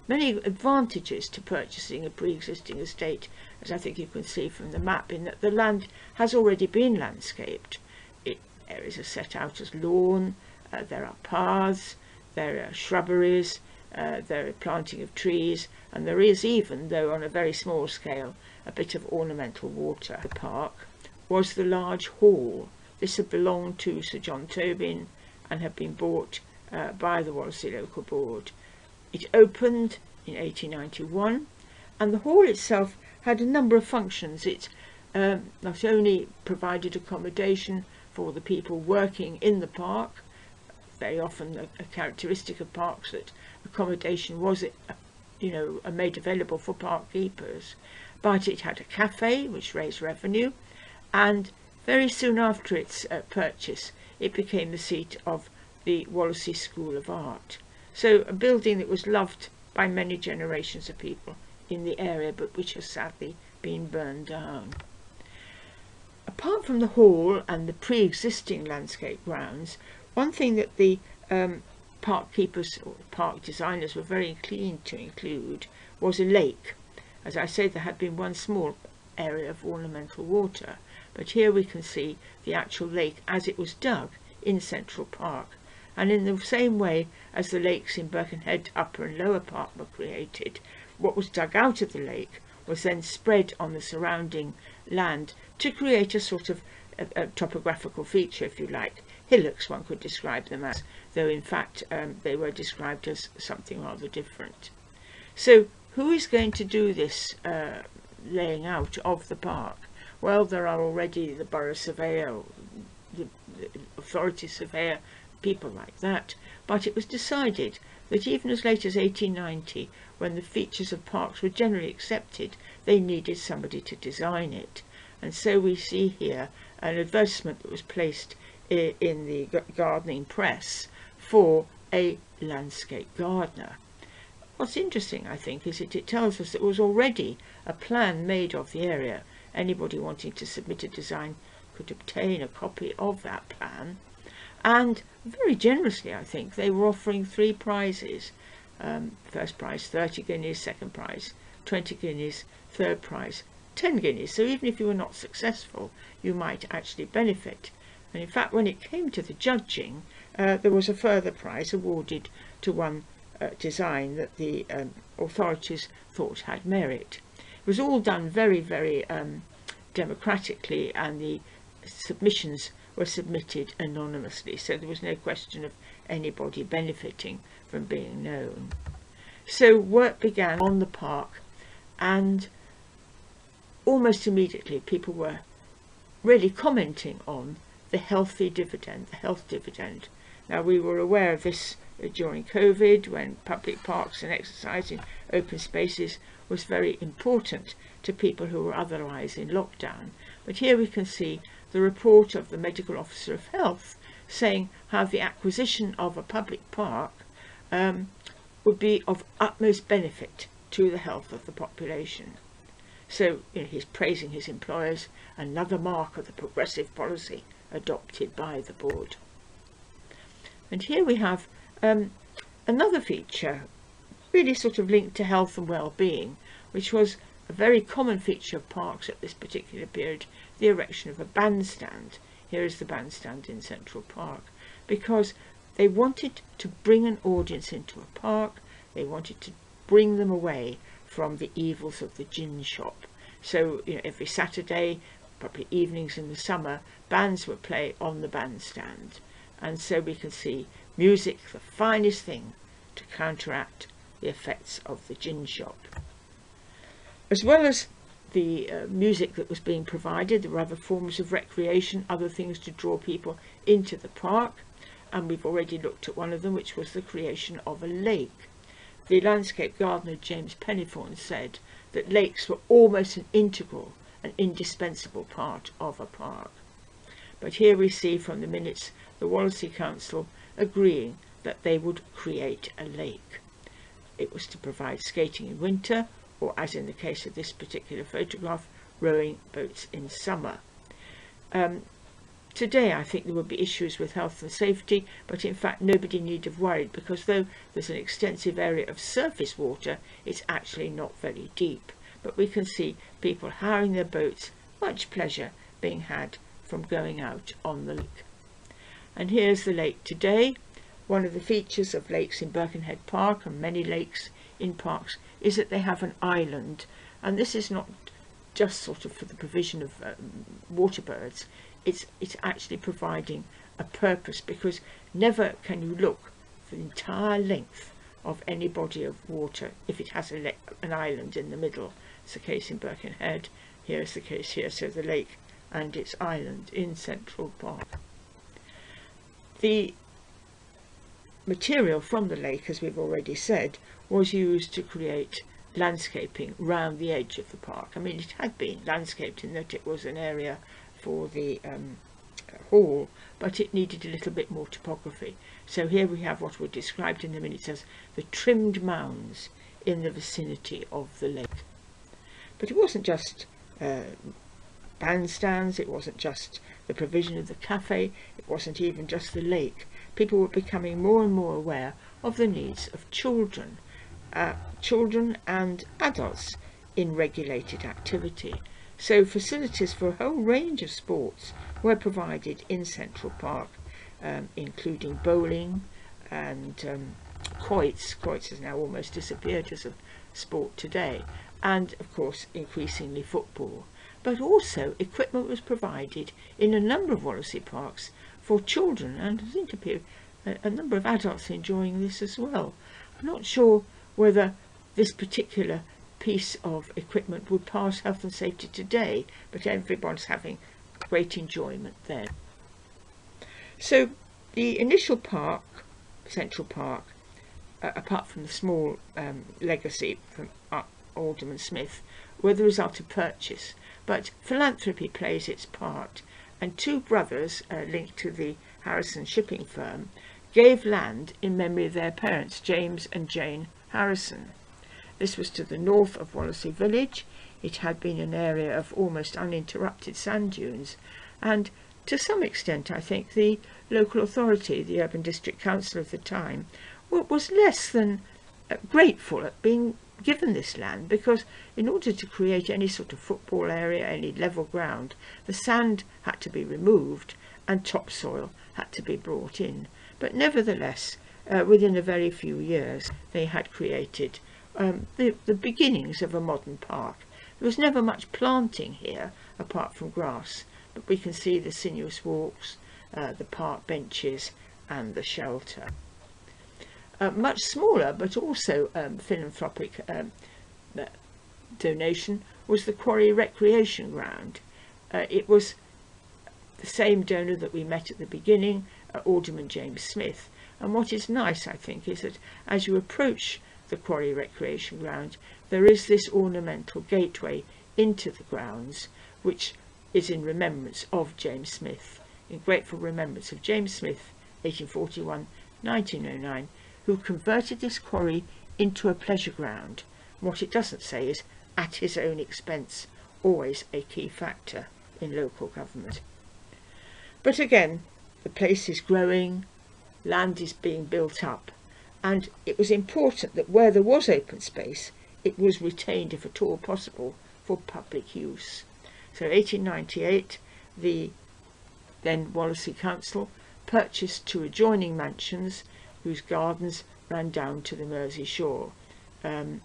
Many advantages to purchasing a pre-existing estate as I think you can see from the map, in that the land has already been landscaped. It, areas are set out as lawn, uh, there are paths, there are shrubberies, uh, there are planting of trees, and there is even, though on a very small scale, a bit of ornamental water. The park was the large hall. This had belonged to Sir John Tobin and had been bought uh, by the Wallasey Local Board. It opened in 1891 and the hall itself had a number of functions. It um, not only provided accommodation for the people working in the park, very often a, a characteristic of parks that accommodation was you know, made available for park keepers. But it had a cafe, which raised revenue, and very soon after its uh, purchase, it became the seat of the Wallasey School of Art. So a building that was loved by many generations of people in the area, but which has sadly been burned down. Apart from the hall and the pre-existing landscape grounds, one thing that the um, park keepers or park designers were very keen to include was a lake. As I say, there had been one small area of ornamental water, but here we can see the actual lake as it was dug in Central Park. And in the same way as the lakes in Birkenhead Upper and Lower Park were created, what was dug out of the lake was then spread on the surrounding land to create a sort of a, a topographical feature, if you like. Hillocks, one could describe them as, though in fact um, they were described as something rather different. So who is going to do this uh, laying out of the park? Well, there are already the borough surveyor, the, the authority surveyor, people like that, but it was decided that even as late as 1890, when the features of parks were generally accepted, they needed somebody to design it. And so we see here an advertisement that was placed in the gardening press for a landscape gardener. What's interesting, I think, is that it tells us that there was already a plan made of the area. Anybody wanting to submit a design could obtain a copy of that plan. And very generously, I think, they were offering three prizes. Um, first prize, 30 guineas, second prize, 20 guineas, third prize, 10 guineas. So even if you were not successful, you might actually benefit. And in fact, when it came to the judging, uh, there was a further prize awarded to one uh, design that the um, authorities thought had merit. It was all done very, very um, democratically, and the submissions were submitted anonymously, so there was no question of anybody benefiting from being known. So work began on the park, and almost immediately people were really commenting on the healthy dividend, the health dividend. Now we were aware of this uh, during COVID when public parks and exercise in open spaces was very important to people who were otherwise in lockdown. But here we can see the report of the Medical Officer of Health saying how the acquisition of a public park um, would be of utmost benefit to the health of the population. So you know, he's praising his employers, another mark of the progressive policy adopted by the board. And here we have um, another feature, really sort of linked to health and well-being, which was a very common feature of parks at this particular period, the erection of a bandstand. Here is the bandstand in Central Park, because they wanted to bring an audience into a park, they wanted to bring them away from the evils of the gin shop. So you know, every Saturday, probably evenings in the summer, bands would play on the bandstand. And so we can see music, the finest thing to counteract the effects of the gin shop. As well as the uh, music that was being provided, there were other forms of recreation, other things to draw people into the park, and we've already looked at one of them, which was the creation of a lake. The landscape gardener James Pennethorne said that lakes were almost an integral and indispensable part of a park. But here we see from the minutes the Wallasey Council agreeing that they would create a lake. It was to provide skating in winter, or as in the case of this particular photograph, rowing boats in summer. Um, Today I think there would be issues with health and safety, but in fact nobody need have worried because though there's an extensive area of surface water, it's actually not very deep. But we can see people hiring their boats, much pleasure being had from going out on the lake. And here's the lake today. One of the features of lakes in Birkenhead Park and many lakes in parks is that they have an island. And this is not just sort of for the provision of um, water birds it's it's actually providing a purpose because never can you look for the entire length of any body of water if it has a an island in the middle. It's the case in Birkenhead. Here is the case here. So the lake and its island in Central Park. The material from the lake, as we've already said, was used to create landscaping round the edge of the park. I mean, it had been landscaped in that it was an area for the um, hall, but it needed a little bit more topography. So here we have what were described in the minutes as the trimmed mounds in the vicinity of the lake. But it wasn't just uh, bandstands, it wasn't just the provision of the cafe, it wasn't even just the lake. People were becoming more and more aware of the needs of children, uh, children and adults in regulated activity. So facilities for a whole range of sports were provided in Central Park, um, including bowling and um, quoits. Quoits has now almost disappeared as a sport today, and of course increasingly football. But also equipment was provided in a number of Wallasey parks for children, and I think a, a number of adults enjoying this as well. I'm not sure whether this particular piece of equipment would pass health and safety today, but everyone's having great enjoyment there. So the initial park, Central Park, uh, apart from the small um, legacy from uh, Alderman Smith, were the result of purchase. But philanthropy plays its part, and two brothers uh, linked to the Harrison shipping firm gave land in memory of their parents, James and Jane Harrison. This was to the north of Wallasey village. It had been an area of almost uninterrupted sand dunes, and to some extent, I think, the local authority, the Urban District Council of the time, was less than uh, grateful at being given this land because in order to create any sort of football area, any level ground, the sand had to be removed and topsoil had to be brought in. But nevertheless, uh, within a very few years, they had created um, the, the beginnings of a modern park. There was never much planting here, apart from grass, but we can see the sinuous walks, uh, the park benches, and the shelter. Uh, much smaller, but also um, philanthropic um, uh, donation was the Quarry Recreation Ground. Uh, it was the same donor that we met at the beginning, uh, Alderman James Smith. And what is nice, I think, is that as you approach the Quarry Recreation Ground, there is this ornamental gateway into the grounds, which is in remembrance of James Smith, in grateful remembrance of James Smith, 1841-1909, who converted this quarry into a pleasure ground. What it doesn't say is at his own expense, always a key factor in local government. But again, the place is growing, land is being built up, and it was important that where there was open space, it was retained, if at all possible, for public use. So 1898, the then Wallasey Council purchased two adjoining mansions whose gardens ran down to the Mersey shore. Um,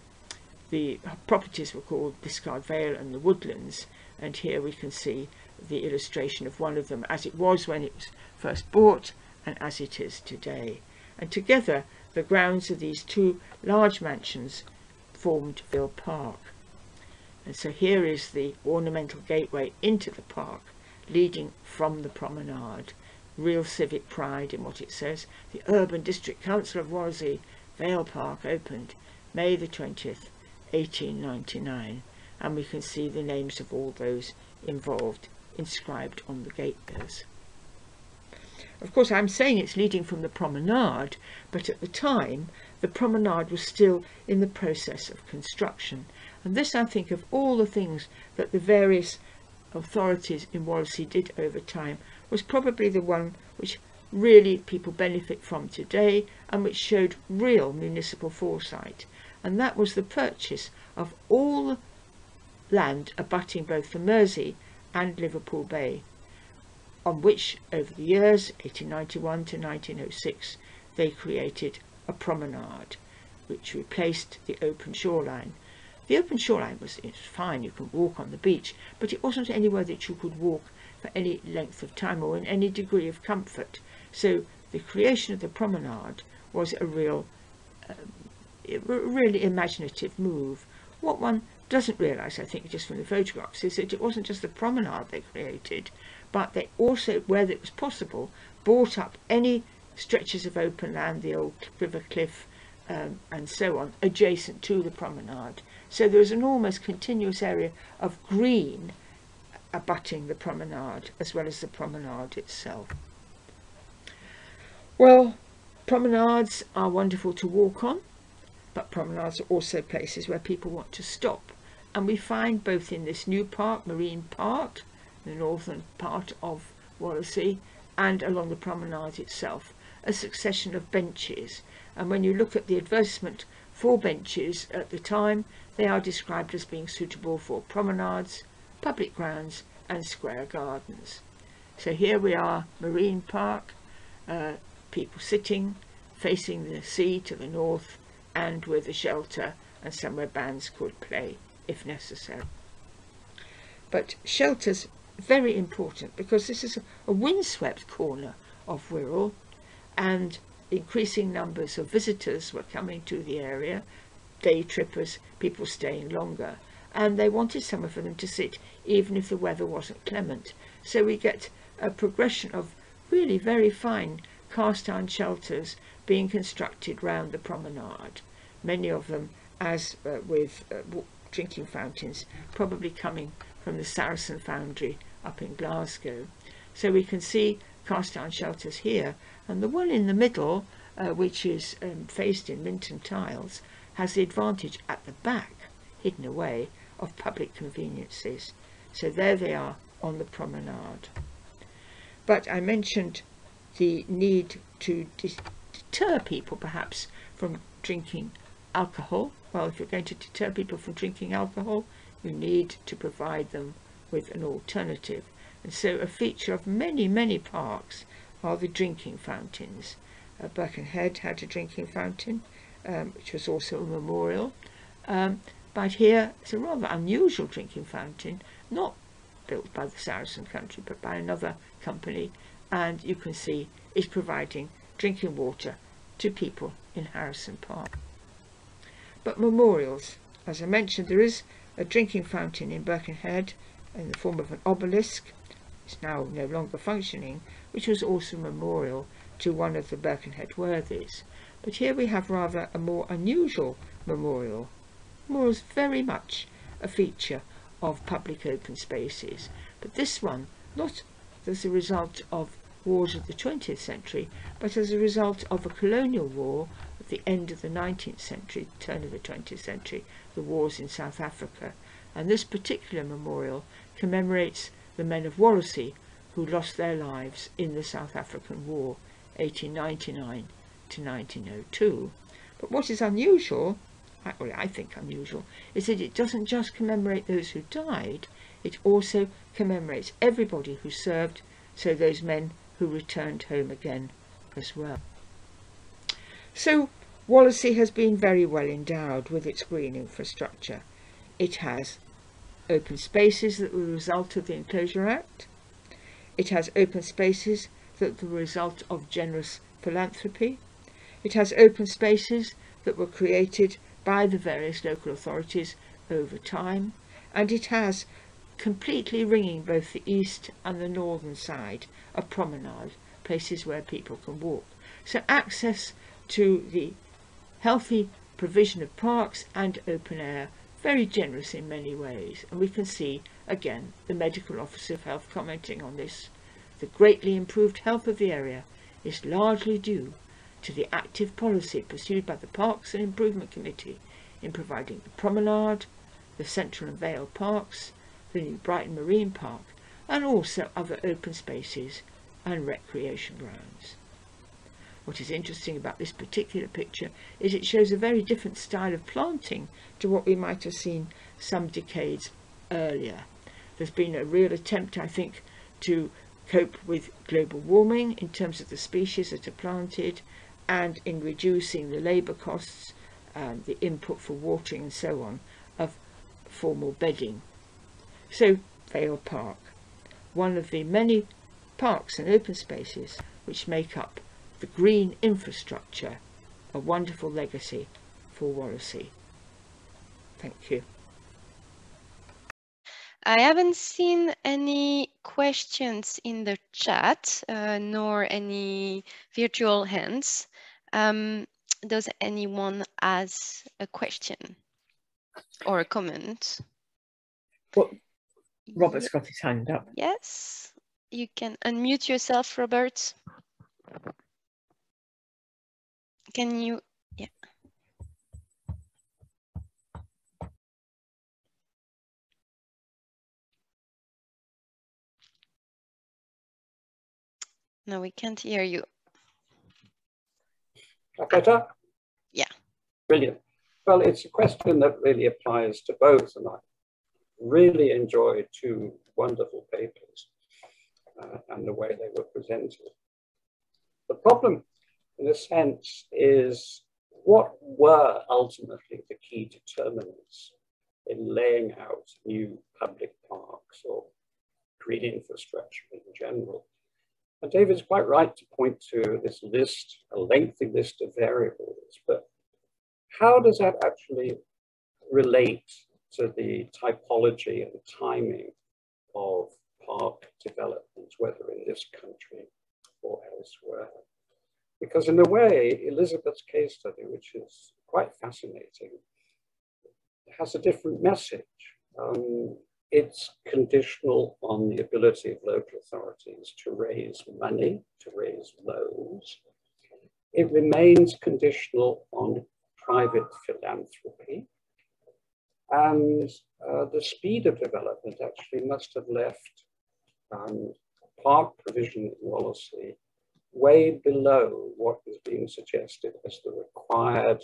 the properties were called Liscard Vale and the Woodlands, and here we can see the illustration of one of them as it was when it was first bought and as it is today. And together the grounds of these two large mansions formed Vale Park. And so here is the ornamental gateway into the park, leading from the promenade. Real civic pride in what it says. The Urban District Council of Wallasey, Vale Park, opened May the 20th, 1899. And we can see the names of all those involved inscribed on the gateways. Of course, I'm saying it's leading from the promenade, but at the time, the promenade was still in the process of construction. And this, I think, of all the things that the various authorities in Wallasey did over time, was probably the one which really people benefit from today and which showed real municipal foresight. And that was the purchase of all land abutting both the Mersey and Liverpool Bay on which over the years 1891 to 1906 they created a promenade which replaced the open shoreline. The open shoreline was, was fine, you can walk on the beach, but it wasn't anywhere that you could walk for any length of time or in any degree of comfort. So the creation of the promenade was a real, um, really imaginative move. What one doesn't realise, I think, just from the photographs, is that it wasn't just the promenade they created, but they also, where it was possible, bought up any stretches of open land, the old river cliff, um, and so on adjacent to the promenade. So there's an almost continuous area of green abutting the promenade as well as the promenade itself. Well, promenades are wonderful to walk on, but promenades are also places where people want to stop. And we find both in this new park, Marine Park, the northern part of Wallasey, and along the promenade itself, a succession of benches. And when you look at the advertisement for benches at the time, they are described as being suitable for promenades, public grounds and square gardens. So here we are, Marine Park, uh, people sitting, facing the sea to the north and with a shelter and somewhere bands could play if necessary. But shelters very important because this is a windswept corner of Wirral and increasing numbers of visitors were coming to the area, day trippers, people staying longer, and they wanted somewhere for them to sit even if the weather wasn't clement. So we get a progression of really very fine cast iron shelters being constructed round the promenade, many of them as uh, with uh, drinking fountains, probably coming from the Saracen foundry up in Glasgow. So we can see cast iron shelters here, and the one in the middle, uh, which is um, faced in Minton tiles, has the advantage at the back, hidden away, of public conveniences. So there they are on the promenade. But I mentioned the need to deter people perhaps from drinking alcohol. Well, if you're going to deter people from drinking alcohol, you need to provide them with an alternative. And so a feature of many, many parks are the drinking fountains. Uh, Birkenhead had a drinking fountain, um, which was also a memorial. Um, but here it's a rather unusual drinking fountain, not built by the Saracen foundry, but by another company. And you can see it's providing drinking water to people in Harrison Park. But memorials, as I mentioned, there is a drinking fountain in Birkenhead in the form of an obelisk. It's now no longer functioning, which was also a memorial to one of the Birkenhead worthies. But here we have rather a more unusual memorial. Memorial is very much a feature of public open spaces, but this one not as a result of wars of the 20th century, but as a result of a colonial war at the end of the 19th century, turn of the 20th century, the wars in South Africa. And this particular memorial commemorates the men of Wallasey who lost their lives in the South African War, 1899 to 1902. But what is unusual, well, I think unusual, is that it doesn't just commemorate those who died, it also commemorates everybody who served, so those men who returned home again as well. So Wallasey has been very well endowed with its green infrastructure. It has open spaces that were the result of the Enclosure Act. It has open spaces that were the result of generous philanthropy. It has open spaces that were created by the various local authorities over time. And it has completely ringing both the east and the northern side a promenade, places where people can walk. So access to the healthy provision of parks and open air very generous in many ways, and we can see, again, the Medical Officer of Health commenting on this. The greatly improved health of the area is largely due to the active policy pursued by the Parks and Improvement Committee in providing the promenade, the Central and Vale Parks, the new Brighton Marine Park, and also other open spaces and recreation grounds. What is interesting about this particular picture is it shows a very different style of planting to what we might have seen some decades earlier. There's been a real attempt, I think, to cope with global warming in terms of the species that are planted and in reducing the labour costs, um, the input for watering and so on, of formal bedding. So, Vale Park, one of the many parks and open spaces which make up the green infrastructure, a wonderful legacy for Wallasey. Thank you. I haven't seen any questions in the chat, uh, nor any virtual hands. Um, does anyone has a question or a comment? Well, Robert's got his hand up. Yes, you can unmute yourself, Robert. Can you, yeah. No, we can't hear you. Better? Yeah. Brilliant. Well, it's a question that really applies to both, and I really enjoyed two wonderful papers uh, and the way they were presented. The problem, in a sense, is what were ultimately the key determinants in laying out new public parks or green infrastructure in general? And David's quite right to point to this list, a lengthy list of variables, but how does that actually relate to the typology and timing of park development, whether in this country or elsewhere? Because in a way, Elizabeth's case study, which is quite fascinating, has a different message. Um, it's conditional on the ability of local authorities to raise money, to raise loans. It remains conditional on private philanthropy. And uh, the speed of development actually must have left um, park provision Wallasey way below what is being suggested as the required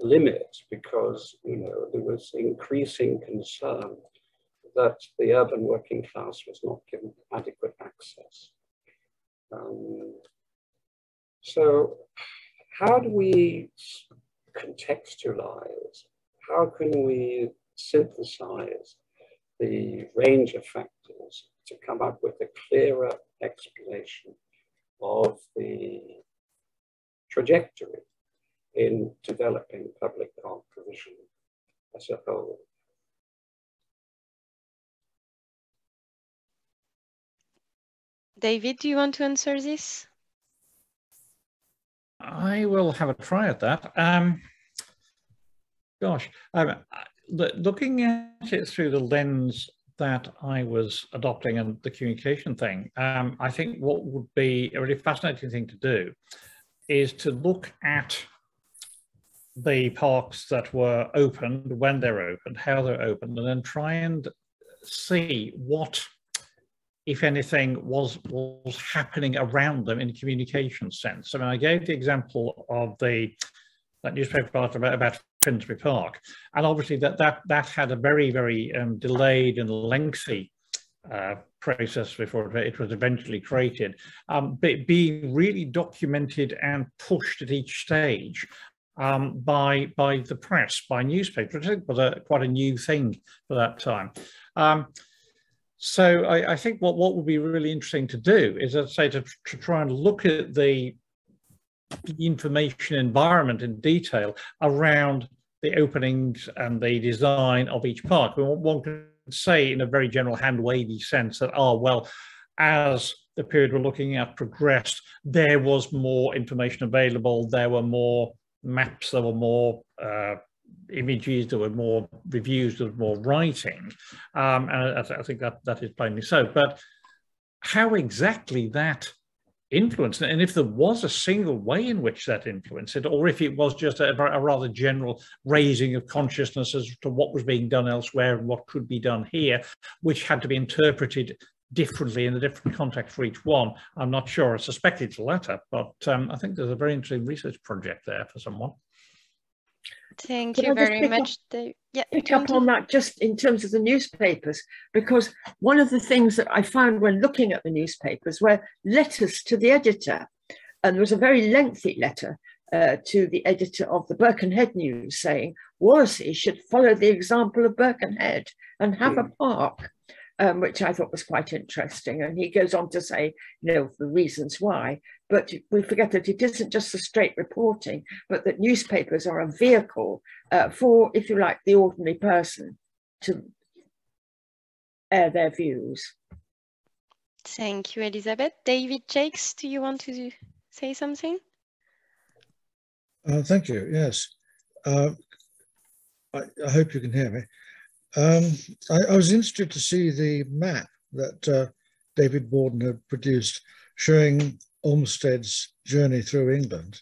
limit because you know there was increasing concern that the urban working class was not given adequate access. Um, so how do we contextualize? How can we synthesize the range of factors to come up with a clearer explanation of the trajectory in developing public park provision as a whole? David, do you want to answer this? I will have a try at that. Um, gosh, um, looking at it through the lens that I was adopting and the communication thing, um, I think what would be a really fascinating thing to do is to look at the parks that were opened, when they're opened, how they're opened, and then try and see what if anything, was was happening around them in communication sense. I mean, I gave the example of the that newspaper article about, about Finsbury Park, and obviously that that that had a very very um, delayed and lengthy uh, process before it was eventually created, um, but being really documented and pushed at each stage um, by by the press, by newspapers. I think was a, quite a new thing for that time. Um, so I, I, think what, what would be really interesting to do is, I'd say, to, to try and look at the information environment in detail around the openings and the design of each park. One can say in a very general hand wavy sense that, oh, well, as the period we're looking at progressed, there was more information available, there were more maps, there were more uh, images, there were more reviews, there was more writing. Um, and I, I, think that, that is plainly so. But how exactly that influenced, and if there was a single way in which that influenced it, or if it was just a, a rather general raising of consciousness as to what was being done elsewhere and what could be done here, which had to be interpreted differently in a different context for each one. I'm not sure. I suspect it's the latter, but um, I think there's a very interesting research project there for someone. Thank Could you very much. Up, yeah, pick up on that just in terms of the newspapers, because one of the things that I found when looking at the newspapers were letters to the editor. And there was a very lengthy letter uh, to the editor of the Birkenhead News saying Wallasey should follow the example of Birkenhead and have mm. a park um, which I thought was quite interesting. And he goes on to say, you know, the reasons why. But we forget that it isn't just the straight reporting, but that newspapers are a vehicle uh, for, if you like, the ordinary person to air their views. Thank you, Elizabeth. David Jacques, do you want to say something? Uh, thank you. Yes. Uh, I, I, hope you can hear me. Um, I, I, was interested to see the map that uh, David Borden had produced showing Olmsted's journey through England.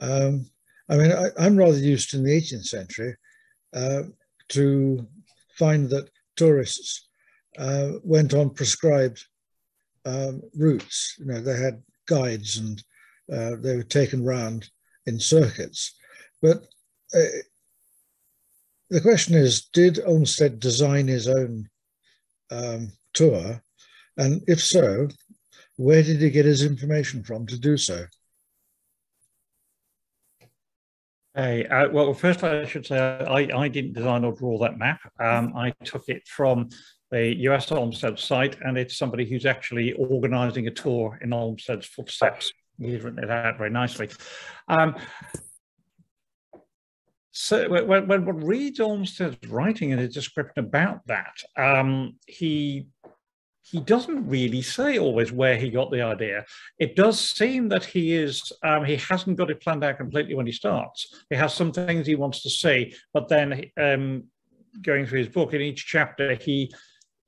Um, I mean, I, am rather used in the 18th century uh, to find that tourists uh, went on prescribed um, routes. You know, they had guides and uh, they were taken round in circuits. But uh, the question is, did Olmsted design his own um, tour? And if so, where did he get his information from to do so? Hey, uh, well, first I should say I, I didn't design or draw that map. Um, I took it from the US Olmsted site, and it's somebody who's actually organizing a tour in Olmsted's footsteps. He's written it out very nicely. Um, so when, when one Olmsted's writing and his description about that, um, he he doesn't really say always where he got the idea. It does seem that he is um, he hasn't got it planned out completely when he starts. He has some things he wants to say, but then um, going through his book in each chapter, he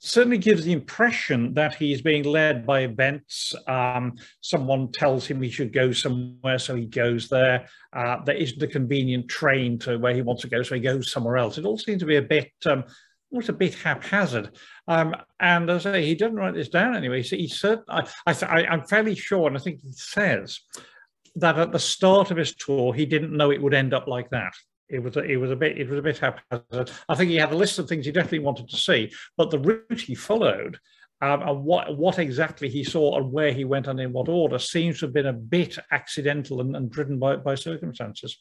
certainly gives the impression that he's being led by events. Um, someone tells him he should go somewhere, so he goes there. Uh, there isn't a convenient train to where he wants to go, so he goes somewhere else. It all seems to be a bit um, was a bit haphazard. Um, and as I say, he didn't write this down anyway. So he said, I, I, I'm fairly sure, and I think he says that at the start of his tour, he didn't know it would end up like that. It was, a, it was a bit, it was a bit haphazard. I think he had a list of things he definitely wanted to see, but the route he followed um, and what what exactly he saw and where he went and in what order seems to have been a bit accidental and, and driven by, by circumstances.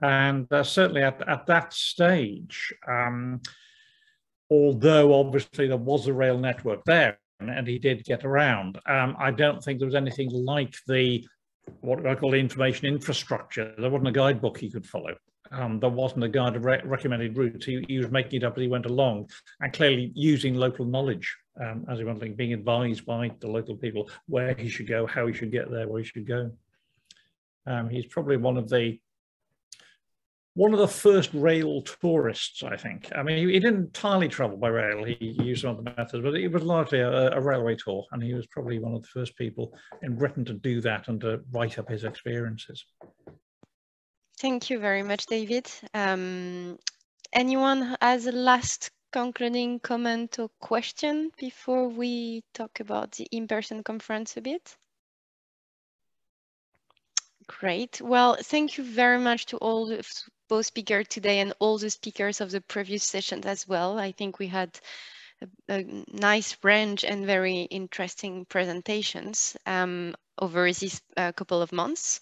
And uh, certainly at, at that stage, um, although obviously there was a rail network there and he did get around, um, I don't think there was anything like the what I call the information infrastructure. There wasn't a guidebook he could follow. Um, there wasn't a guide of re recommended routes. He, he, was making it up as he went along and clearly using local knowledge um, as he went along, being advised by the local people where he should go, how he should get there, where he should go. Um, he's probably one of the one of the first rail tourists, I think. I mean, he, he didn't entirely travel by rail. He, used some other methods, but it was largely a, a, railway tour. And he was probably one of the first people in Britain to do that and to write up his experiences. Thank you very much, David. Um, anyone has a last concluding comment or question before we talk about the in-person conference a bit? Great. Well, thank you very much to all the both speakers today and all the speakers of the previous sessions as well. I think we had a, a nice range and very interesting presentations um, over these uh, couple of months.